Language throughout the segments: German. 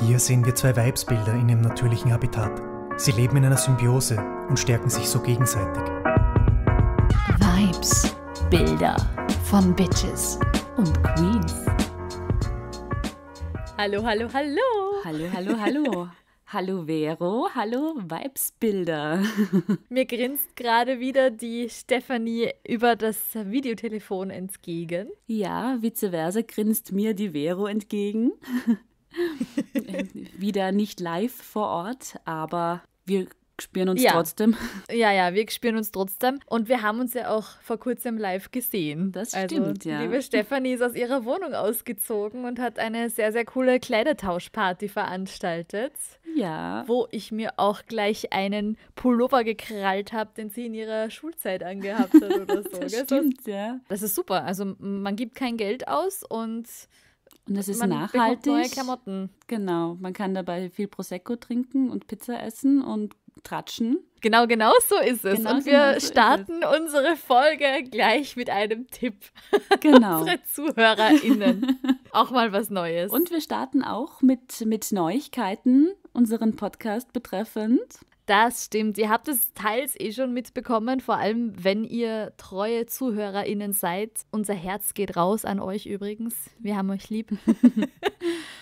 Hier sehen wir zwei Weibsbilder in ihrem natürlichen Habitat. Sie leben in einer Symbiose und stärken sich so gegenseitig. Vibes, Bilder von Bitches und Queens. Hallo, hallo, hallo. Hallo, hallo, hallo. Hallo Vero, hallo Vibesbilder. Mir grinst gerade wieder die Stefanie über das Videotelefon entgegen. Ja, vice versa grinst mir die Vero entgegen. wieder nicht live vor Ort, aber wir spüren uns Ja. trotzdem. Ja, ja, wir spüren uns trotzdem. Und wir haben uns ja auch vor kurzem live gesehen. Das also, stimmt, ja. liebe Stefanie ist aus ihrer Wohnung ausgezogen und hat eine sehr, sehr coole Kleidertauschparty veranstaltet, Ja. wo ich mir auch gleich einen Pullover gekrallt habe, den sie in ihrer Schulzeit angehabt hat oder so. Das stimmt, ja. Das ist super. Also man gibt kein Geld aus und Und es ist man bekommt neue nachhaltig. Klamotten. Genau, man kann dabei viel Prosecco trinken und Pizza essen und tratschen. Genau, genau so ist es. Genau und genau wir so ist es. starten unsere Folge gleich mit einem Tipp. Genau. Unsere ZuhörerInnen. Auch mal was Neues. Und wir starten auch mit, mit Neuigkeiten, unseren Podcast betreffend. Das stimmt. Ihr habt es teils eh schon mitbekommen, vor allem wenn ihr treue ZuhörerInnen seid. Unser Herz geht raus an euch übrigens. Wir haben euch lieb.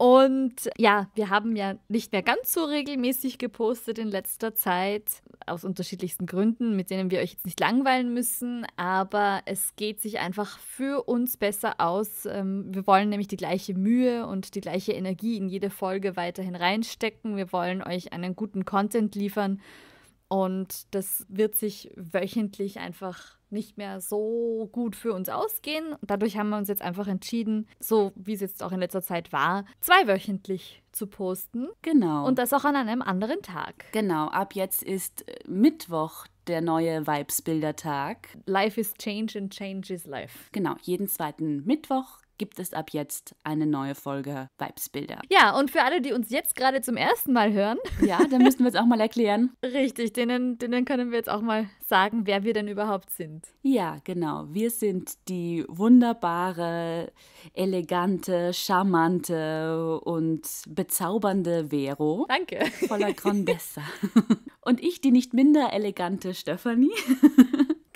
Und ja, wir haben ja nicht mehr ganz so regelmäßig gepostet in letzter Zeit, aus unterschiedlichsten Gründen, mit denen wir euch jetzt nicht langweilen müssen, aber es geht sich einfach für uns besser aus. Ähm, Wir wollen nämlich die gleiche Mühe und die gleiche Energie in jede Folge weiterhin reinstecken. Wir wollen euch einen guten Content liefern und das wird sich wöchentlich einfach nicht mehr so gut für uns ausgehen. Dadurch haben wir uns jetzt einfach entschieden, so wie es jetzt auch in letzter Zeit war, zweiwöchentlich zu posten. Genau. Und das auch an einem anderen Tag. genau, ab jetzt ist äh, Mittwoch der neue Vibes-Bildertag. Life is change and change is life. Genau, jeden zweiten Mittwoch gibt es ab jetzt eine neue Folge Vibes-Bilder. Ja, und für alle, die uns jetzt gerade zum ersten Mal hören, Ja, da müssen wir jetzt auch mal erklären. richtig, denen, denen können wir jetzt auch mal sagen, wer wir denn überhaupt sind. Ja, genau. Wir sind die wunderbare, elegante, charmante und bezaubernde Vero. Danke. Voller Grandezza. Und ich, die nicht minder elegante Stefanie.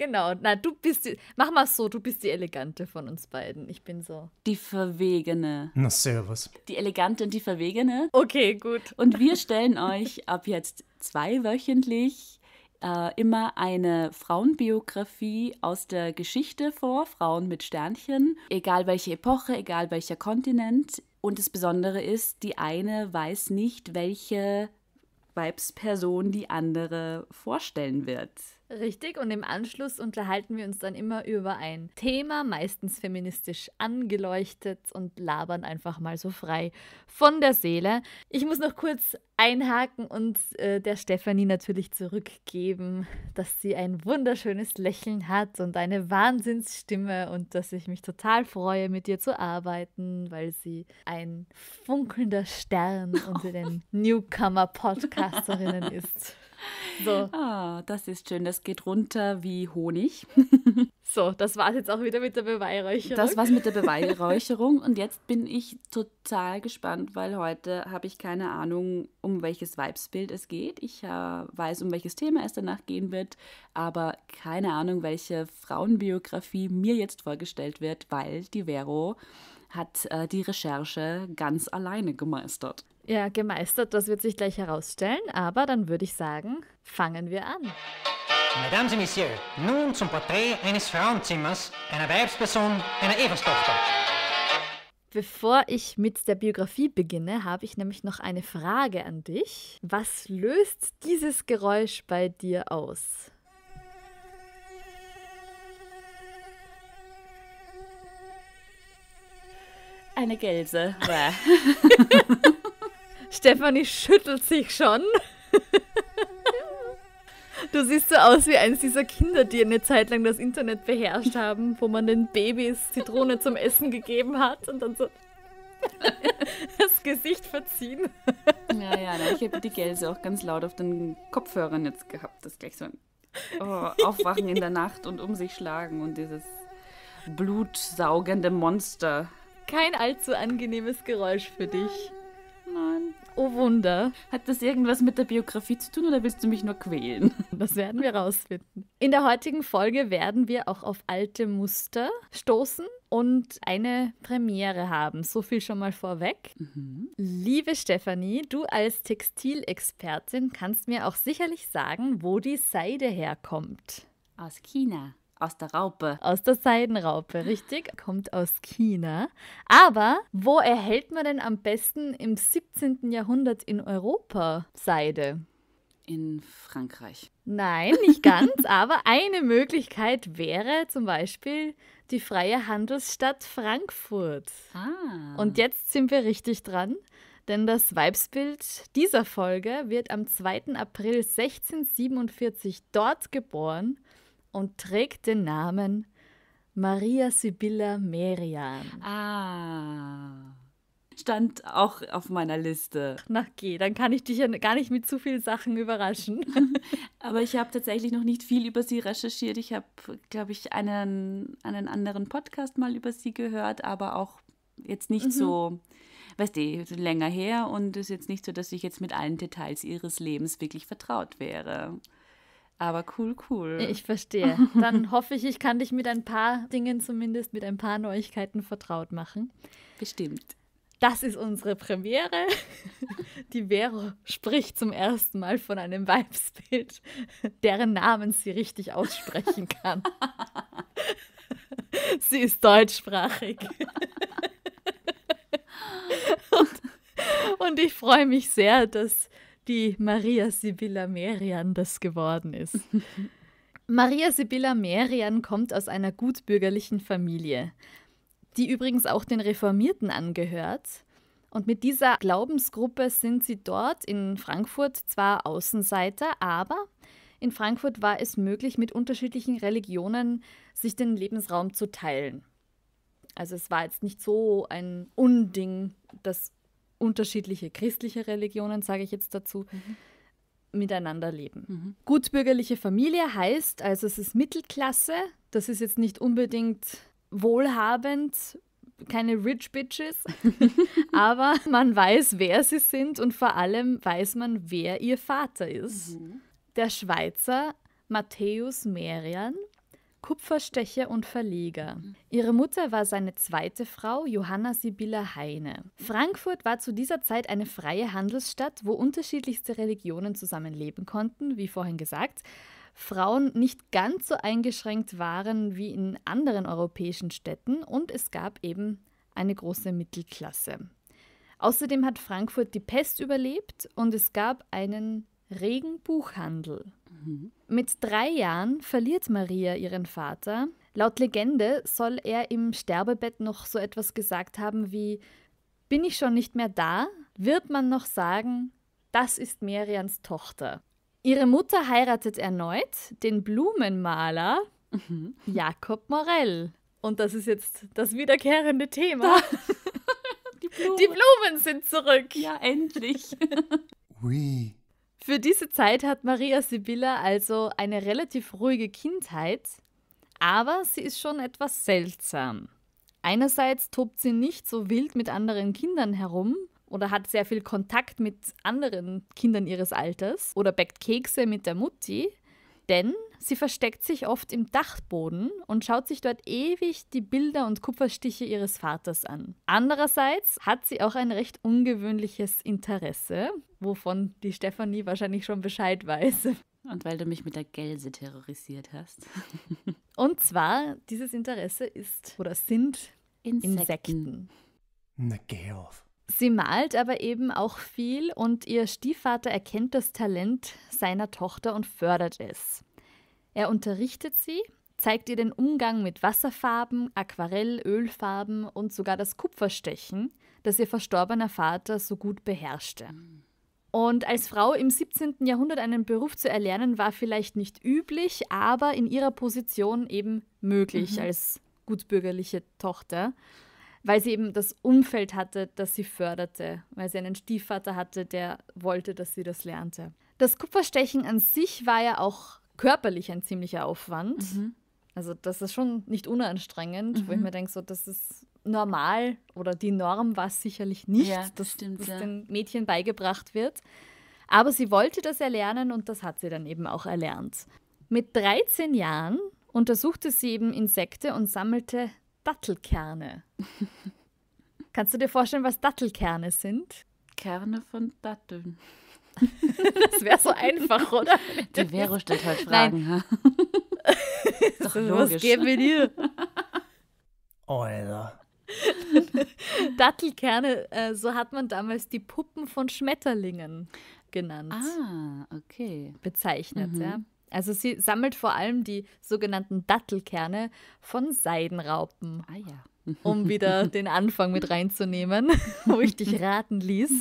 Genau, na, du bist die, mach mal so, du bist die elegante von uns beiden. Ich bin so. Die Verwegene. Na, servus. Die elegante und die Verwegene. Okay, gut. Und wir stellen euch ab jetzt zweiwöchentlich äh, immer eine Frauenbiografie aus der Geschichte vor, Frauen mit Sternchen, egal welche Epoche, egal welcher Kontinent. Und das Besondere ist, die eine weiß nicht, welche Weibsperson die andere vorstellen wird. Richtig, und im Anschluss unterhalten wir uns dann immer über ein Thema, meistens feministisch angeleuchtet und labern einfach mal so frei von der Seele. Ich muss noch kurz einhaken und äh, der Stefanie natürlich zurückgeben, dass sie ein wunderschönes Lächeln hat und eine Wahnsinnsstimme und dass ich mich total freue, mit ihr zu arbeiten, weil sie ein funkelnder Stern unter den Newcomer-Podcasterinnen ist. So. Ah, das ist schön. Das geht runter wie Honig. So, das war's jetzt auch wieder mit der Beweihräucherung. Das war's mit der Beweihräucherung. Und jetzt bin ich total gespannt, weil heute habe ich keine Ahnung, um welches Weibsbild es geht. Ich äh, weiß, um welches Thema es danach gehen wird, aber keine Ahnung, welche Frauenbiografie mir jetzt vorgestellt wird, weil die Vero hat äh, die Recherche ganz alleine gemeistert. Ja, gemeistert, das wird sich gleich herausstellen, aber dann würde ich sagen, fangen wir an. Mesdames et Messieurs, nun zum Porträt eines Frauenzimmers, einer Weibsperson, einer Everstochter. Bevor ich mit der Biografie beginne, habe ich nämlich noch eine Frage an dich. Was löst dieses Geräusch bei dir aus? Eine Gelse. Stefanie schüttelt sich schon. Du siehst so aus wie eins dieser Kinder, die eine Zeit lang das Internet beherrscht haben, wo man den Babys Zitrone zum Essen gegeben hat und dann so das Gesicht verziehen. Ja, ja, ich habe die Gelse auch ganz laut auf den Kopfhörern jetzt gehabt. Das ist gleich so ein oh, Aufwachen in der Nacht und um sich schlagen und dieses blutsaugende Monster. Kein allzu angenehmes Geräusch für dich. Nein. Oh Wunder. Hat das irgendwas mit der Biografie zu tun oder willst du mich nur quälen? Das werden wir rausfinden. In der heutigen Folge werden wir auch auf alte Muster stoßen und eine Premiere haben. So viel schon mal vorweg. Mhm. Liebe Stefanie, du als Textilexpertin kannst mir auch sicherlich sagen, wo die Seide herkommt. Aus China. Aus der Raupe. Aus der Seidenraupe, richtig? Kommt aus China. Aber wo erhält man denn am besten im 17. Jahrhundert in Europa Seide? In Frankreich. Nein, nicht ganz, aber eine Möglichkeit wäre zum Beispiel die freie Handelsstadt Frankfurt. Ah. Und jetzt sind wir richtig dran, denn das Weibsbild dieser Folge wird am 2. April 1647 dort geboren und trägt den Namen Maria Sibylla Merian. Ah. Stand auch auf meiner Liste. Na geh, dann kann ich dich ja gar nicht mit zu vielen Sachen überraschen. Aber ich habe tatsächlich noch nicht viel über sie recherchiert. Ich habe, glaube ich, einen, einen anderen Podcast mal über sie gehört, aber auch jetzt nicht so, weißt du, länger her. Und es ist jetzt nicht so, dass ich jetzt mit allen Details ihres Lebens wirklich vertraut wäre. Aber cool, cool. Ich verstehe. Dann hoffe ich, ich kann dich mit ein paar Dingen zumindest, mit ein paar Neuigkeiten vertraut machen. Bestimmt. Das ist unsere Premiere. Die Vero spricht zum ersten Mal von einem Weibsbild, deren Namen sie richtig aussprechen kann. Sie ist deutschsprachig. Und, und ich freue mich sehr, dass die Maria Sibylla Merian das geworden ist. Maria Sibylla Merian kommt aus einer gutbürgerlichen Familie, die übrigens auch den Reformierten angehört. Und mit dieser Glaubensgruppe sind sie dort in Frankfurt zwar Außenseiter, aber in Frankfurt war es möglich, mit unterschiedlichen Religionen sich den Lebensraum zu teilen. Also es war jetzt nicht so ein Unding, dass unterschiedliche christliche Religionen, sage ich jetzt dazu, miteinander leben. Gutbürgerliche Familie heißt, also es ist Mittelklasse, das ist jetzt nicht unbedingt wohlhabend, keine Rich Bitches, aber man weiß, wer sie sind und vor allem weiß man, wer ihr Vater ist. Der Schweizer Matthäus Merian, Kupferstecher und Verleger. Ihre Mutter war seine zweite Frau, Johanna Sibylla Heine. Frankfurt war zu dieser Zeit eine freie Handelsstadt, wo unterschiedlichste Religionen zusammenleben konnten, wie vorhin gesagt. Frauen nicht ganz so eingeschränkt waren wie in anderen europäischen Städten und es gab eben eine große Mittelklasse. Außerdem hat Frankfurt die Pest überlebt und es gab einen regen Buchhandel. Mit drei Jahren verliert Maria ihren Vater. Laut Legende soll er im Sterbebett noch so etwas gesagt haben wie Bin ich schon nicht mehr da? Wird man noch sagen, das ist Merians Tochter. Ihre Mutter heiratet erneut den Blumenmaler Jakob Morell. Und das ist jetzt das wiederkehrende Thema. Die Blume. Die Blumen sind zurück. Ja, endlich. Oui. Für diese Zeit hat Maria Sibylla also eine relativ ruhige Kindheit, aber sie ist schon etwas seltsam. Einerseits tobt sie nicht so wild mit anderen Kindern herum oder hat sehr viel Kontakt mit anderen Kindern ihres Alters oder backt Kekse mit der Mutti, denn sie versteckt sich oft im Dachboden und schaut sich dort ewig die Bilder und Kupferstiche ihres Vaters an. Andererseits hat sie auch ein recht ungewöhnliches Interesse, wovon die Stefanie wahrscheinlich schon Bescheid weiß. Und weil du mich mit der Gelse terrorisiert hast. Und zwar, dieses Interesse ist oder sind Insekten. Na, geh auf. Sie malt aber eben auch viel und ihr Stiefvater erkennt das Talent seiner Tochter und fördert es. Er unterrichtet sie, zeigt ihr den Umgang mit Wasserfarben, Aquarell, Ölfarben und sogar das Kupferstechen, das ihr verstorbener Vater so gut beherrschte. Und als Frau im 17. Jahrhundert einen Beruf zu erlernen, war vielleicht nicht üblich, aber in ihrer Position eben möglich als gutbürgerliche Tochter weil sie eben das Umfeld hatte, das sie förderte, weil sie einen Stiefvater hatte, der wollte, dass sie das lernte. Das Kupferstechen an sich war ja auch körperlich ein ziemlicher Aufwand. Also das ist schon nicht unanstrengend, wo ich mir denke, so, das ist normal oder die Norm war es sicherlich nicht, Ja, dass stimmt, das ja. den Mädchen beigebracht wird. Aber sie wollte das erlernen und das hat sie dann eben auch erlernt. Mit 13 Jahren untersuchte sie eben Insekte und sammelte Dattelkerne. Kannst du dir vorstellen, was Dattelkerne sind? Kerne von Datteln. Das wäre so einfach, oder? Die Vero stellt halt Nein. Fragen. ha? Doch was logisch. geht mit dir? Alter. Dattelkerne, äh, so hat man damals die Puppen von Schmetterlingen genannt. Ah, okay. bezeichnet. Mhm. Ja. Also sie sammelt vor allem die sogenannten Dattelkerne von Seidenraupen, Ah ja. um wieder den Anfang mit reinzunehmen, wo ich dich raten ließ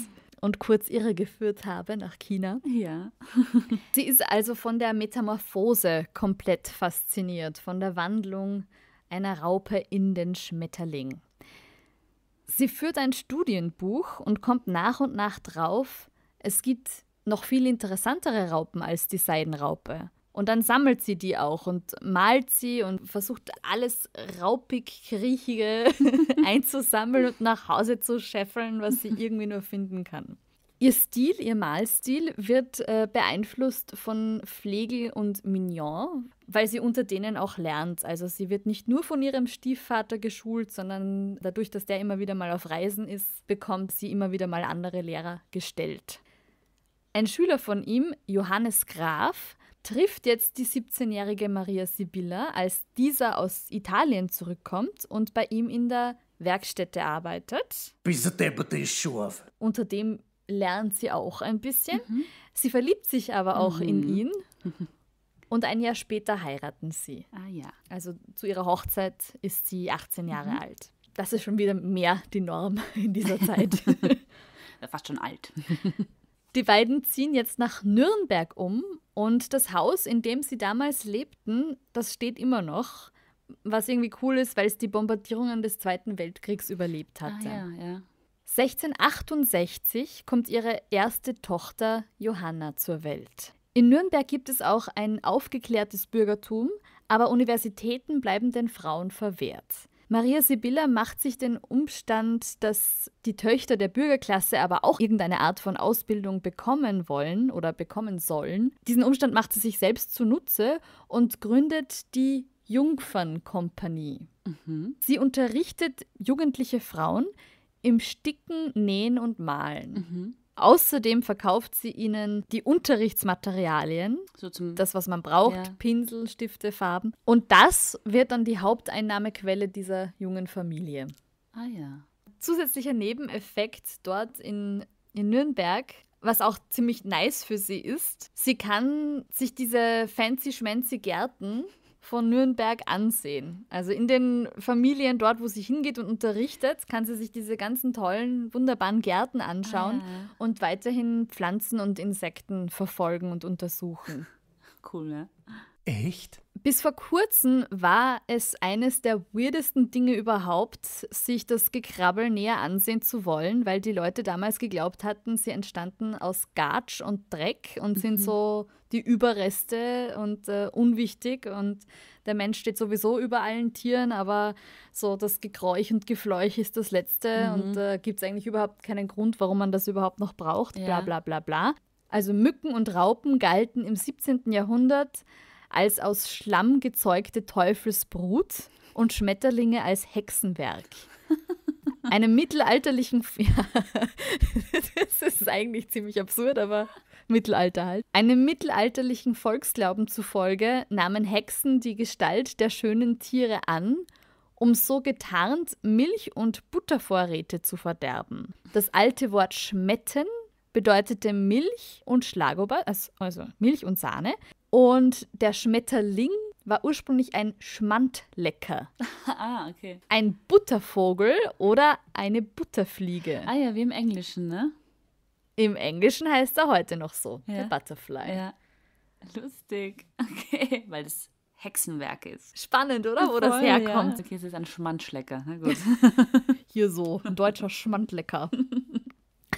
und kurz irregeführt habe nach China. Ja. Sie ist also von der Metamorphose komplett fasziniert, von der Wandlung einer Raupe in den Schmetterling. Sie führt ein Studienbuch und kommt nach und nach drauf, es gibt noch viel interessantere Raupen als die Seidenraupe. Und dann sammelt sie die auch und malt sie und versucht alles raupig Kriechige einzusammeln und nach Hause zu scheffeln, was sie irgendwie nur finden kann. Ihr Stil, ihr Malstil wird äh, beeinflusst von Flegel und Mignon, weil sie unter denen auch lernt. Also sie wird nicht nur von ihrem Stiefvater geschult, sondern dadurch, dass der immer wieder mal auf Reisen ist, bekommt sie immer wieder mal andere Lehrer gestellt. Ein Schüler von ihm, Johannes Graf, trifft jetzt die 17-jährige Maria Sibylla, als dieser aus Italien zurückkommt und bei ihm in der Werkstätte arbeitet. Bist du ist scharf. Unter dem lernt sie auch ein bisschen. Sie verliebt sich aber auch in ihn. Und ein Jahr später heiraten sie. Ah ja. Also zu ihrer Hochzeit ist sie 18 Jahre alt. Das ist schon wieder mehr die Norm in dieser Zeit. Fast schon alt. Die beiden ziehen jetzt nach Nürnberg um und das Haus, in dem sie damals lebten, das steht immer noch. Was irgendwie cool ist, weil es die Bombardierungen des Zweiten Weltkriegs überlebt Ah hatte. ja, ja. 1668 kommt ihre erste Tochter Johanna zur Welt. In Nürnberg gibt es auch ein aufgeklärtes Bürgertum, aber Universitäten bleiben den Frauen verwehrt. Maria Sibylla macht sich den Umstand, dass die Töchter der Bürgerklasse aber auch irgendeine Art von Ausbildung bekommen wollen oder bekommen sollen. Diesen Umstand macht sie sich selbst zunutze und gründet die Jungfernkompanie. Sie unterrichtet jugendliche Frauen im Sticken, Nähen und Malen. Außerdem verkauft sie ihnen die Unterrichtsmaterialien, So das, was man braucht, Ja. Pinsel, Stifte, Farben. Und das wird dann die Haupteinnahmequelle dieser jungen Familie. ah ja. Zusätzlicher Nebeneffekt dort in, in Nürnberg, was auch ziemlich nice für sie ist, sie kann sich diese fancy-schmancy Gärten von Nürnberg ansehen. Also in den Familien dort, wo sie hingeht und unterrichtet, kann sie sich diese ganzen tollen, wunderbaren Gärten anschauen Ah, und weiterhin Pflanzen und Insekten verfolgen und untersuchen. Cool, ne? Echt? Bis vor kurzem war es eines der weirdesten Dinge überhaupt, sich das Gekrabbel näher ansehen zu wollen, weil die Leute damals geglaubt hatten, sie entstanden aus Gatsch und Dreck und sind so die Überreste und äh, unwichtig und der Mensch steht sowieso über allen Tieren, aber so das Gekräuch und Gefleuch ist das Letzte und äh, gibt es eigentlich überhaupt keinen Grund, warum man das überhaupt noch braucht, bla Ja. bla bla bla. Also Mücken und Raupen galten im 17. Jahrhundert als aus Schlamm gezeugte Teufelsbrut und Schmetterlinge als Hexenwerk. Einem mittelalterlichen, ja, das ist eigentlich ziemlich absurd, aber Mittelalter halt. Einem mittelalterlichen Volksglauben zufolge nahmen Hexen die Gestalt der schönen Tiere an, um so getarnt Milch- und Buttervorräte zu verderben. Das alte Wort schmetten bedeutete Milch und Schlagobers, also- also Milch und Sahne. Und der Schmetterling war ursprünglich ein Schmandlecker, ah, okay. ein Buttervogel oder eine Butterfliege. Ah ja, wie im Englischen, ne? Im Englischen heißt er heute noch so, der Ja. Butterfly. Ja. Lustig. Okay. Weil das Hexenwerk ist. Spannend, oder? Wo das Voll, herkommt. Ja. Okay, es ist ein Schmandschlecker. Na gut. Hier so, ein deutscher Schmandlecker.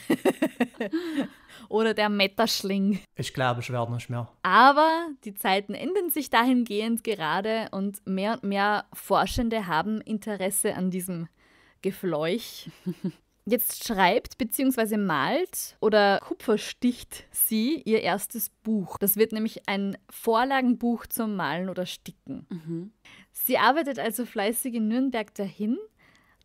oder der Metterschling. Ich glaube, ich werde nicht mehr. Aber die Zeiten ändern sich dahingehend gerade und mehr und mehr Forschende haben Interesse an diesem Gefleuch. Jetzt schreibt bzw. malt oder kupfersticht sie ihr erstes Buch. Das wird nämlich ein Vorlagenbuch zum Malen oder Sticken. Mhm. Sie arbeitet also fleißig in Nürnberg dahin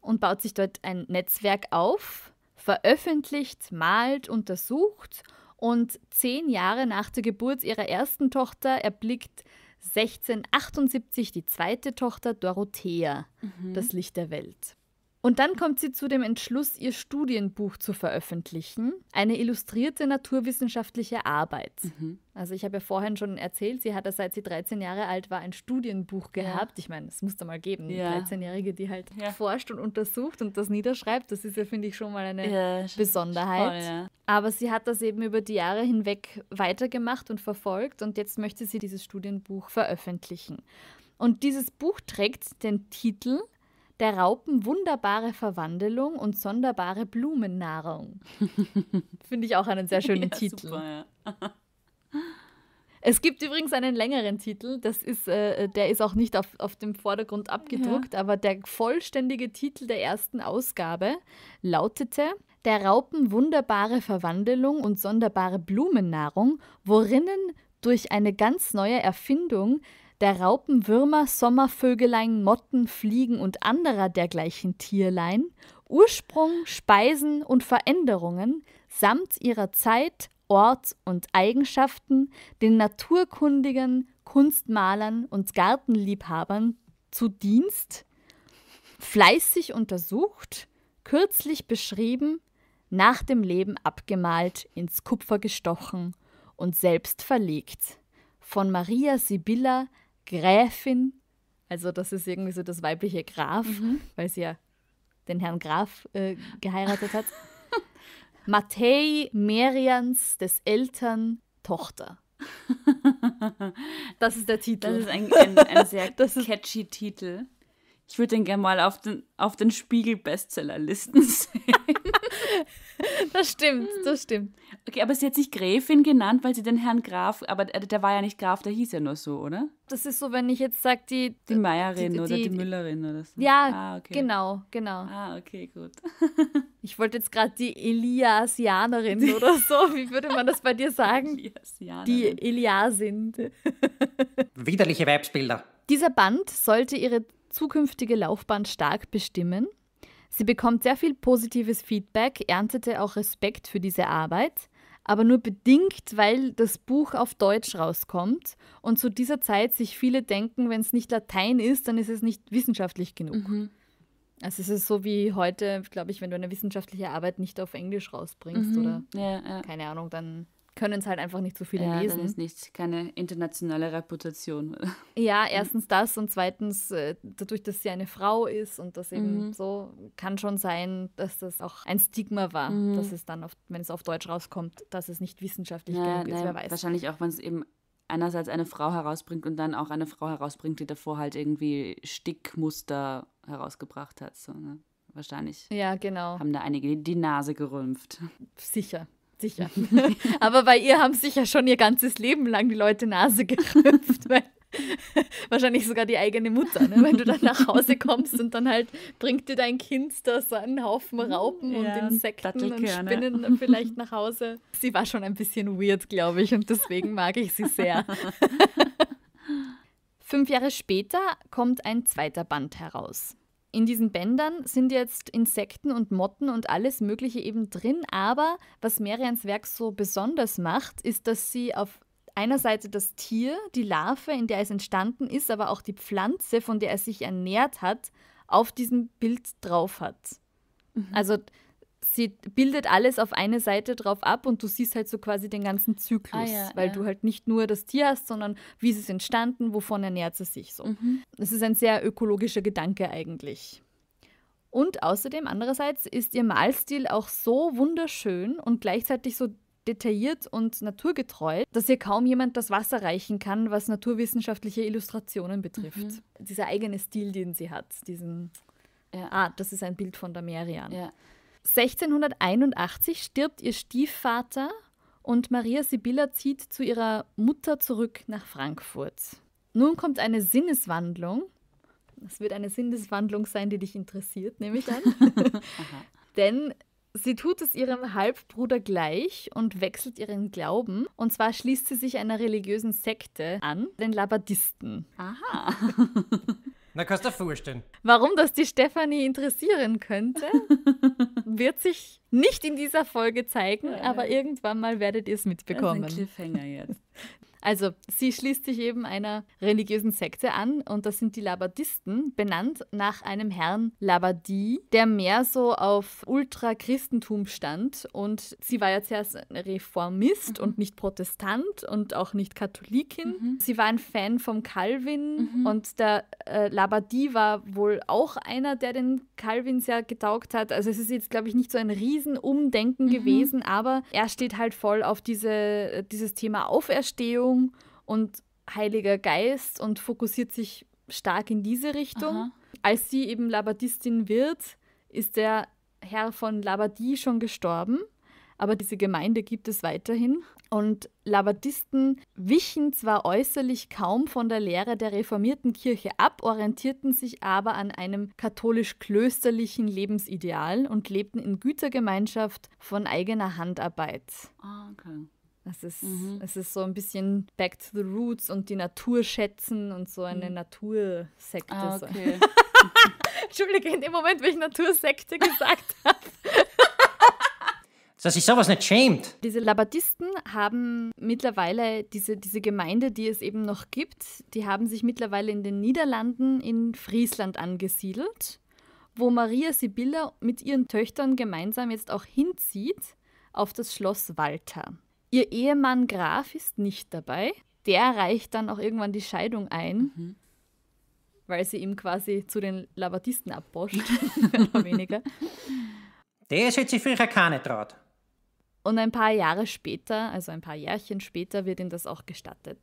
und baut sich dort ein Netzwerk auf, veröffentlicht, malt, untersucht und zehn Jahre nach der Geburt ihrer ersten Tochter erblickt 1678 die zweite Tochter Dorothea das Licht der Welt. Und dann kommt sie zu dem Entschluss, ihr Studienbuch zu veröffentlichen, eine illustrierte naturwissenschaftliche Arbeit. Also ich habe ja vorhin schon erzählt, sie hatte seit sie 13 Jahre alt war ein Studienbuch gehabt. Ich meine, es muss da mal geben, Ja. eine 13-Jährige, die halt Ja. forscht und untersucht und das niederschreibt. Das ist ja, finde ich, schon mal eine Ja, Besonderheit. Voll, ja. Aber sie hat das eben über die Jahre hinweg weitergemacht und verfolgt und jetzt möchte sie dieses Studienbuch veröffentlichen. Und dieses Buch trägt den Titel Der Raupen wunderbare Verwandelung und sonderbare Blumennahrung. Finde ich auch einen sehr schönen ja, Titel. Super, ja. Es gibt übrigens einen längeren Titel, das ist, äh, der ist auch nicht auf, auf dem Vordergrund abgedruckt, aber der vollständige Titel der ersten Ausgabe lautete Der Raupen wunderbare Verwandelung und sonderbare Blumennahrung, worinnen durch eine ganz neue Erfindung der Raupen, Würmer, Sommervögelein, Motten, Fliegen und anderer dergleichen Tierlein Ursprung, Speisen und Veränderungen samt ihrer Zeit, Ort und Eigenschaften den naturkundigen Kunstmalern und Gartenliebhabern zu Dienst, fleißig untersucht, kürzlich beschrieben, nach dem Leben abgemalt, ins Kupfer gestochen und selbst verlegt. Von Maria Sibylla, Gräfin, also das ist irgendwie so das weibliche Graf, weil sie ja den Herrn Graf äh, geheiratet hat. Matthäi Merians des Eltern Tochter. Das ist der Titel. Das ist ein, ein, ein sehr Das ist- catchy Titel. Ich würde den gerne mal auf den, auf den Spiegel-Bestsellerlisten sehen. Das stimmt, das stimmt. Okay, aber sie hat sich Gräfin genannt, weil sie den Herrn Graf, aber der, war ja nicht Graf, der hieß ja nur so, oder? Das ist so, wenn ich jetzt sage, die. Die Meierin die- oder die die- Müllerin oder so. Ja, ah, okay. genau, genau. Ah, okay, gut. Ich wollte jetzt gerade die Eliasianerin oder so. Wie würde man das bei dir sagen? Die. Eliasin. Widerliche Weibsbilder. Dieser Band sollte ihre zukünftige Laufbahn stark bestimmen. Sie bekommt sehr viel positives Feedback, erntete auch Respekt für diese Arbeit, aber nur bedingt, weil das Buch auf Deutsch rauskommt und zu dieser Zeit sich viele denken, wenn es nicht Latein ist, dann ist es nicht wissenschaftlich genug. Mhm. Also es ist so wie heute, glaube ich, wenn du eine wissenschaftliche Arbeit nicht auf Englisch rausbringst oder Ja, ja. keine Ahnung, dann können es halt einfach nicht so viele ja, lesen. dann ist nicht keine internationale Reputation. Ja, erstens das und zweitens äh, dadurch, dass sie eine Frau ist und das eben Mhm. so, kann schon sein, dass das auch ein Stigma war, Mhm. dass es dann, auf, wenn es auf Deutsch rauskommt, dass es nicht wissenschaftlich Ja, genug ist, wer weiß. Wahrscheinlich auch, wenn es eben einerseits eine Frau herausbringt und dann auch eine Frau herausbringt, die davor halt irgendwie Stickmuster herausgebracht hat. So, ne? Wahrscheinlich Ja, genau, haben da einige die Nase gerümpft. sicher. Sicher. Aber bei ihr haben sicher schon ihr ganzes Leben lang die Leute Nase gerümpft, weil wahrscheinlich sogar die eigene Mutter, ne? wenn du dann nach Hause kommst und dann halt bringt dir dein Kind da so einen Haufen Raupen Ja, und Insekten und. Spinnen vielleicht nach Hause. Sie war schon ein bisschen weird, glaube ich, und deswegen mag ich sie sehr. Fünf Jahre später kommt ein zweiter Band heraus. In diesen Bändern sind jetzt Insekten und Motten und alles Mögliche eben drin, aber was Merians Werk so besonders macht, ist, dass sie auf einer Seite das Tier, die Larve, in der es entstanden ist, aber auch die Pflanze, von der es sich ernährt hat, auf diesem Bild drauf hat. Also sie bildet alles auf eine Seite drauf ab und du siehst halt so quasi den ganzen Zyklus, Ah, ja, weil ja. du halt nicht nur das Tier hast, sondern wie ist es entstanden, wovon ernährt es sich so. Mhm. Das ist ein sehr ökologischer Gedanke eigentlich. Und außerdem, andererseits, ist ihr Malstil auch so wunderschön und gleichzeitig so detailliert und naturgetreu, dass ihr kaum jemand das Wasser reichen kann, was naturwissenschaftliche Illustrationen betrifft. Dieser eigene Stil, den sie hat, diesen, Ja. ah, das ist ein Bild von der Merian. Ja. 1681 stirbt ihr Stiefvater und Maria Sibylla zieht zu ihrer Mutter zurück nach Frankfurt. Nun kommt eine Sinneswandlung. Das wird eine Sinneswandlung sein, die dich interessiert, nehme ich an. Denn sie tut es ihrem Halbbruder gleich und wechselt ihren Glauben. Und zwar schließt sie sich einer religiösen Sekte an, den Labadisten. Aha. Na, kannst du dir vorstellen. Warum das die Stefanie interessieren könnte, wird sich nicht in dieser Folge zeigen, aber irgendwann mal werdet ihr es Das ist ein mitbekommen. Cliffhanger jetzt. Also, sie schließt sich eben einer religiösen Sekte an und das sind die Labadisten, benannt nach einem Herrn Labadie, der mehr so auf Ultrachristentum stand. Und sie war ja zuerst Reformist und nicht Protestant und auch nicht Katholikin. Sie war ein Fan vom Calvin und der äh, Labadie war wohl auch einer, der den Calvin sehr getaugt hat. Also es ist jetzt, glaube ich, nicht so ein Riesenumdenken gewesen, aber er steht halt voll auf diese, dieses Thema Auferstehung und Heiliger Geist und fokussiert sich stark in diese Richtung. Aha. Als sie eben Labadistin wird, ist der Herr von Labadie schon gestorben, aber diese Gemeinde gibt es weiterhin. Und Labadisten wichen zwar äußerlich kaum von der Lehre der reformierten Kirche ab, orientierten sich aber an einem katholisch-klösterlichen Lebensideal und lebten in Gütergemeinschaft von eigener Handarbeit. Ah, okay. Das ist, es ist so ein bisschen Back to the Roots und die Natur schätzen und so eine Natursekte. Ah, so. okay. Entschuldige, in dem Moment, wo ich Natursekte gesagt habe. Dass sich sowas nicht schämt. Diese Labadisten haben mittlerweile diese, diese Gemeinde, die es eben noch gibt, die haben sich mittlerweile in den Niederlanden in Friesland angesiedelt, wo Maria Sibylla mit ihren Töchtern gemeinsam jetzt auch hinzieht auf das Schloss Walter. Ihr Ehemann Graf ist nicht dabei. Der reicht dann auch irgendwann die Scheidung ein, weil sie ihm quasi zu den Labadisten abboscht, mehr oder weniger. Das hätte sich früher keine traut. Und ein paar Jahre später, also ein paar Jährchen später, wird ihm das auch gestattet.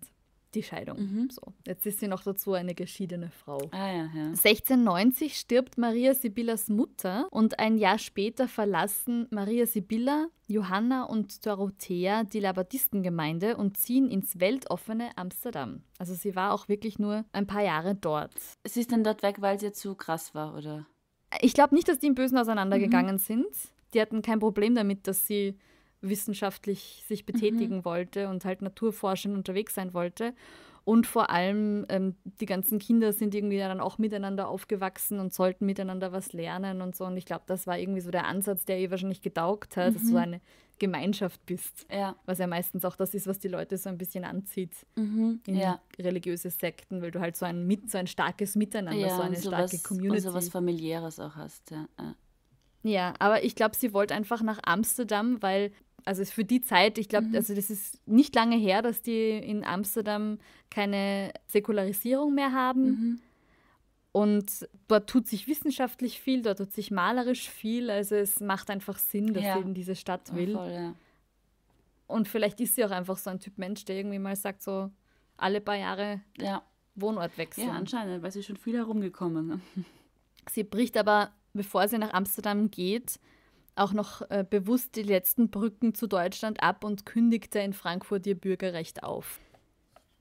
Die Scheidung. So. Jetzt ist sie noch dazu eine geschiedene Frau. Ah, ja, ja. 1690 stirbt Maria Sibyllas Mutter und ein Jahr später verlassen Maria Sibylla, Johanna und Dorothea die Labadistengemeinde und ziehen ins weltoffene Amsterdam. Also sie war auch wirklich nur ein paar Jahre dort. Sie ist dann dort weg, weil sie zu krass war, oder? Ich glaube nicht, dass die im Bösen auseinandergegangen sind. Die hatten kein Problem damit, dass sie wissenschaftlich sich betätigen wollte und halt naturforschend unterwegs sein wollte. Und vor allem, ähm, die ganzen Kinder sind irgendwie dann auch miteinander aufgewachsen und sollten miteinander was lernen und so. Und ich glaube, das war irgendwie so der Ansatz, der ihr wahrscheinlich getaugt hat, dass du so eine Gemeinschaft bist. Ja. Was ja meistens auch das ist, was die Leute so ein bisschen anzieht Mhm. in Ja. religiöse Sekten, weil du halt so ein, mit, so ein starkes Miteinander, ja, so eine starke Community. Und so was familiäres auch hast, ja. Ja, aber ich glaube, sie wollte einfach nach Amsterdam, weil, also für die Zeit, ich glaube, also das ist nicht lange her, dass die in Amsterdam keine Säkularisierung mehr haben. Und dort tut sich wissenschaftlich viel, dort tut sich malerisch viel. Also es macht einfach Sinn, dass Ja. sie in diese Stadt Oh, will. voll, ja. Und vielleicht ist sie auch einfach so ein Typ Mensch, der irgendwie mal sagt, so alle paar Jahre Ja. Wohnort wechseln. ja, anscheinend, weil sie schon viel herumgekommen. Ne? Sie bricht aber, bevor sie nach Amsterdam geht, auch noch äh, bewusst die letzten Brücken zu Deutschland ab und kündigte in Frankfurt ihr Bürgerrecht auf.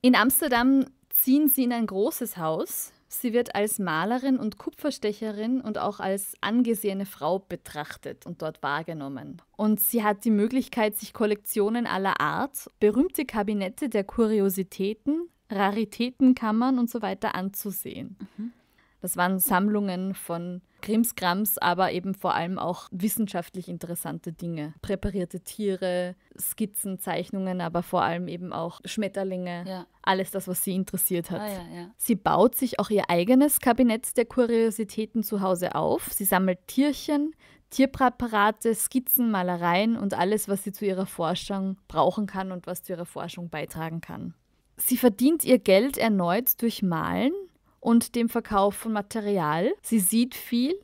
In Amsterdam ziehen sie in ein großes Haus. Sie wird als Malerin und Kupferstecherin und auch als angesehene Frau betrachtet und dort wahrgenommen. Und sie hat die Möglichkeit, sich Kollektionen aller Art, berühmte Kabinette der Kuriositäten, Raritätenkammern und so weiter anzusehen. Das waren Sammlungen von Krimskrams, aber eben vor allem auch wissenschaftlich interessante Dinge. Präparierte Tiere, Skizzen, Zeichnungen, aber vor allem eben auch Schmetterlinge. Ja. Alles das, was sie interessiert hat. Ah, ja, ja. Sie baut sich auch ihr eigenes Kabinett der Kuriositäten zu Hause auf. Sie sammelt Tierchen, Tierpräparate, Skizzen, Malereien und alles, was sie zu ihrer Forschung brauchen kann und was zu ihrer Forschung beitragen kann. Sie verdient ihr Geld erneut durch Malen und dem Verkauf von Material. Sie sieht viel,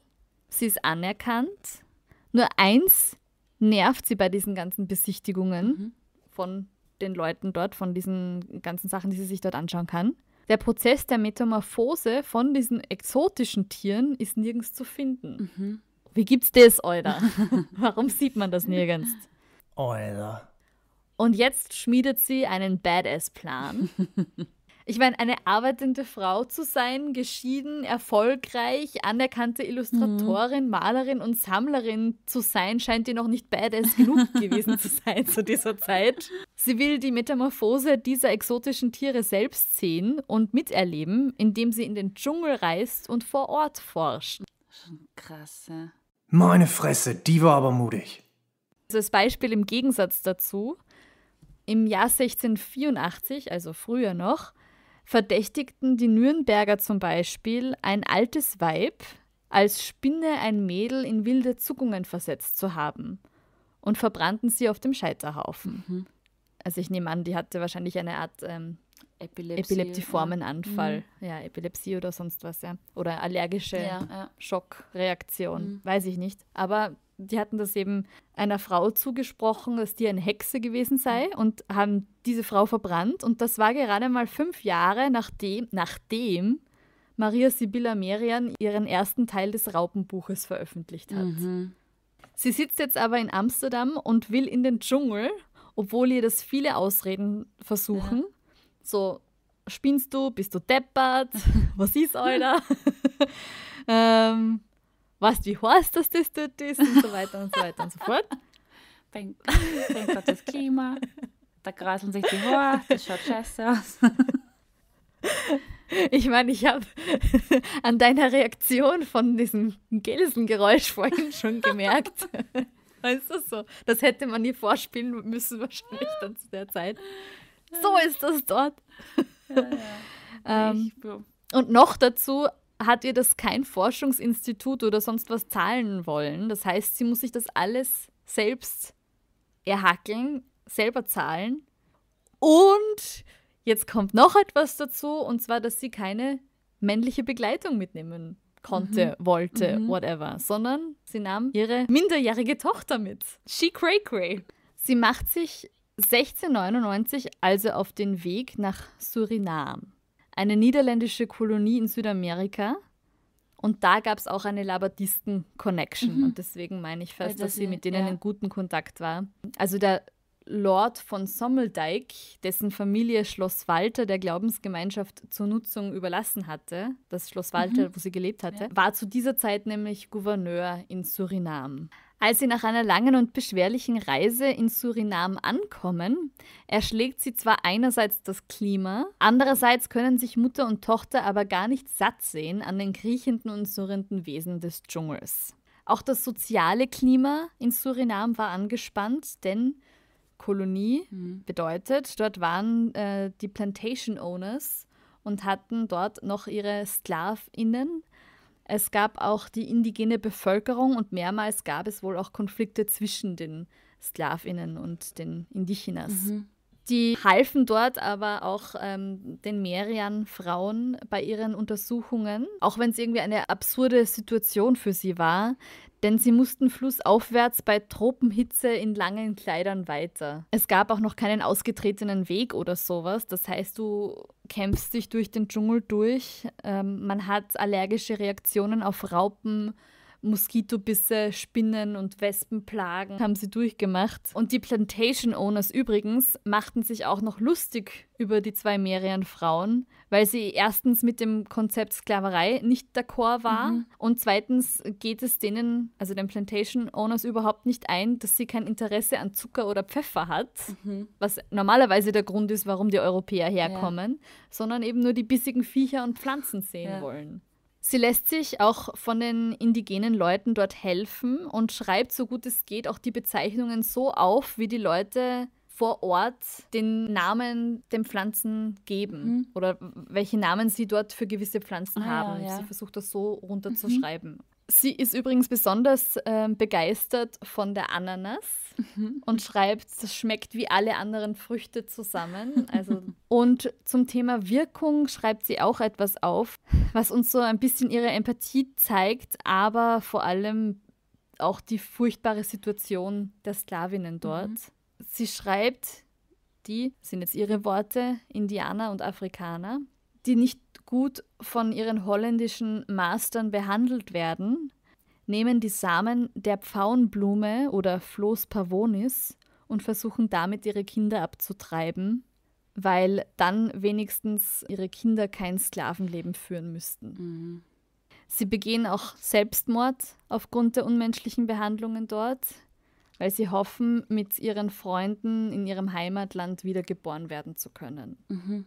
sie ist anerkannt. Nur eins nervt sie bei diesen ganzen Besichtigungen von den Leuten dort, von diesen ganzen Sachen, die sie sich dort anschauen kann. Der Prozess der Metamorphose von diesen exotischen Tieren ist nirgends zu finden. Wie gibt's das, Euda? Warum sieht man das nirgends? Alter. Und jetzt schmiedet sie einen Badass-Plan. Ich meine, eine arbeitende Frau zu sein, geschieden, erfolgreich, anerkannte Illustratorin, mhm. Malerin und Sammlerin zu sein, scheint ihr noch nicht badass genug gewesen zu sein zu dieser Zeit. Sie will die Metamorphose dieser exotischen Tiere selbst sehen und miterleben, indem sie in den Dschungel reist und vor Ort forscht. Schon krass, ja. Meine Fresse, die war aber mutig. Also das Beispiel im Gegensatz dazu, im Jahr 1684, also früher noch, verdächtigten die Nürnberger zum Beispiel ein altes Weib, als Spinne ein Mädel in wilde Zuckungen versetzt zu haben und verbrannten sie auf dem Scheiterhaufen. Mhm. Also ich nehme an, die hatte wahrscheinlich eine Art ähm, Epilepsie, epileptiformen ja. Anfall. Mhm. Ja, Epilepsie oder sonst was, ja. Oder allergische ja, ja. Schockreaktion, mhm. weiß ich nicht. Aber die hatten das eben einer Frau zugesprochen, dass die eine Hexe gewesen sei und haben diese Frau verbrannt. Und das war gerade mal fünf Jahre nachdem, nachdem Maria Sibylla Merian ihren ersten Teil des Raupenbuches veröffentlicht hat. Mhm. Sie sitzt jetzt aber in Amsterdam und will in den Dschungel, obwohl ihr das viele Ausreden versuchen. Ja. So, spinnst du, bist du deppert, was ist, Alter? ähm, weißt du, wie heiß das das dort ist und so weiter und so weiter und so fort. Denkt an das Klima, da graseln sich die Haare, das schaut scheiße aus. Ich meine, ich habe an deiner Reaktion von diesem Gelsengeräusch vorhin schon gemerkt. Weißt du so? Das hätte man ihr vorspielen müssen, wahrscheinlich dann zu der Zeit. So ist das dort. Ja, ja. ähm, und noch dazu hat ihr das kein Forschungsinstitut oder sonst was zahlen wollen. Das heißt, sie muss sich das alles selbst erhackeln, selber zahlen. Und jetzt kommt noch etwas dazu, und zwar, dass sie keine männliche Begleitung mitnehmen konnte, mhm. wollte, mhm. whatever, sondern sie nahm ihre minderjährige Tochter mit. She Cray Cray. Sie macht sich 1699 also auf den Weg nach Surinam eine niederländische Kolonie in Südamerika. Und da gab es auch eine Labadisten-Connection. Mhm. Und deswegen meine ich fast, dass sie mit denen ja. in guten Kontakt war. Also der Lord von Sommeldijk, dessen Familie Schloss Walter der Glaubensgemeinschaft zur Nutzung überlassen hatte, das Schloss Walter, mhm. wo sie gelebt hatte, ja. war zu dieser Zeit nämlich Gouverneur in Surinam. Als sie nach einer langen und beschwerlichen Reise in Surinam ankommen, erschlägt sie zwar einerseits das Klima, andererseits können sich Mutter und Tochter aber gar nicht satt sehen an den kriechenden und surrenden Wesen des Dschungels. Auch das soziale Klima in Surinam war angespannt, denn Kolonie mhm. bedeutet, dort waren äh, die Plantation Owners und hatten dort noch ihre SklavInnen, es gab auch die indigene Bevölkerung und mehrmals gab es wohl auch Konflikte zwischen den Sklavinnen und den Indigenas. Mhm. Die halfen dort aber auch ähm, den Merian-Frauen bei ihren Untersuchungen, auch wenn es irgendwie eine absurde Situation für sie war, denn sie mussten flussaufwärts bei Tropenhitze in langen Kleidern weiter. Es gab auch noch keinen ausgetretenen Weg oder sowas, das heißt, du kämpfst dich durch den Dschungel durch. Ähm, man hat allergische Reaktionen auf Raupen, Moskitobisse, Spinnen und Wespenplagen haben sie durchgemacht. Und die Plantation Owners übrigens machten sich auch noch lustig über die zwei Merian-Frauen, weil sie erstens mit dem Konzept Sklaverei nicht d'accord war mhm. und zweitens geht es denen, also den Plantation Owners überhaupt nicht ein, dass sie kein Interesse an Zucker oder Pfeffer hat, mhm. was normalerweise der Grund ist, warum die Europäer herkommen, ja. sondern eben nur die bissigen Viecher und Pflanzen sehen ja. wollen. Sie lässt sich auch von den indigenen Leuten dort helfen und schreibt, so gut es geht, auch die Bezeichnungen so auf, wie die Leute vor Ort den Namen den Pflanzen geben mhm. oder welche Namen sie dort für gewisse Pflanzen ah, haben. Ja, ja. Sie versucht das so runterzuschreiben. Mhm. Sie ist übrigens besonders äh, begeistert von der Ananas mhm. und schreibt, das schmeckt wie alle anderen Früchte zusammen. Also, und zum Thema Wirkung schreibt sie auch etwas auf, was uns so ein bisschen ihre Empathie zeigt, aber vor allem auch die furchtbare Situation der Sklavinnen dort. Mhm. Sie schreibt, die sind jetzt ihre Worte, Indianer und Afrikaner, die nicht gut von ihren holländischen Mastern behandelt werden, nehmen die Samen der Pfauenblume oder Flos pavonis und versuchen damit ihre Kinder abzutreiben. weil dann wenigstens ihre Kinder kein Sklavenleben führen müssten. Mhm. Sie begehen auch Selbstmord aufgrund der unmenschlichen Behandlungen dort, weil sie hoffen, mit ihren Freunden in ihrem Heimatland wiedergeboren werden zu können. Mhm.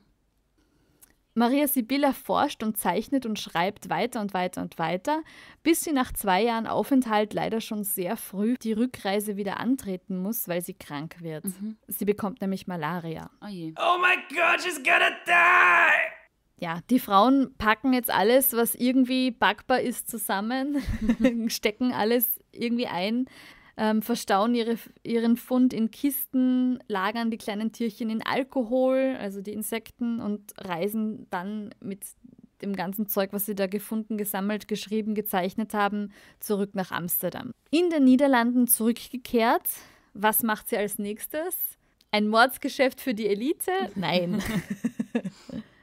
Maria Sibylla forscht und zeichnet und schreibt weiter und weiter und weiter, bis sie nach zwei Jahren Aufenthalt leider schon sehr früh die Rückreise wieder antreten muss, weil sie krank wird. Mhm. Sie bekommt nämlich Malaria. Oh je. Oh my god, she's gonna die! Ja, die Frauen packen jetzt alles, was irgendwie backbar ist, zusammen, stecken alles irgendwie ein, ähm, verstauen ihre, ihren Fund in Kisten, lagern die kleinen Tierchen in Alkohol, also die Insekten, und reisen dann mit dem ganzen Zeug, was sie da gefunden, gesammelt, geschrieben, gezeichnet haben, zurück nach Amsterdam. In den Niederlanden zurückgekehrt. Was macht sie als nächstes? Ein Mordsgeschäft für die Elite? Nein.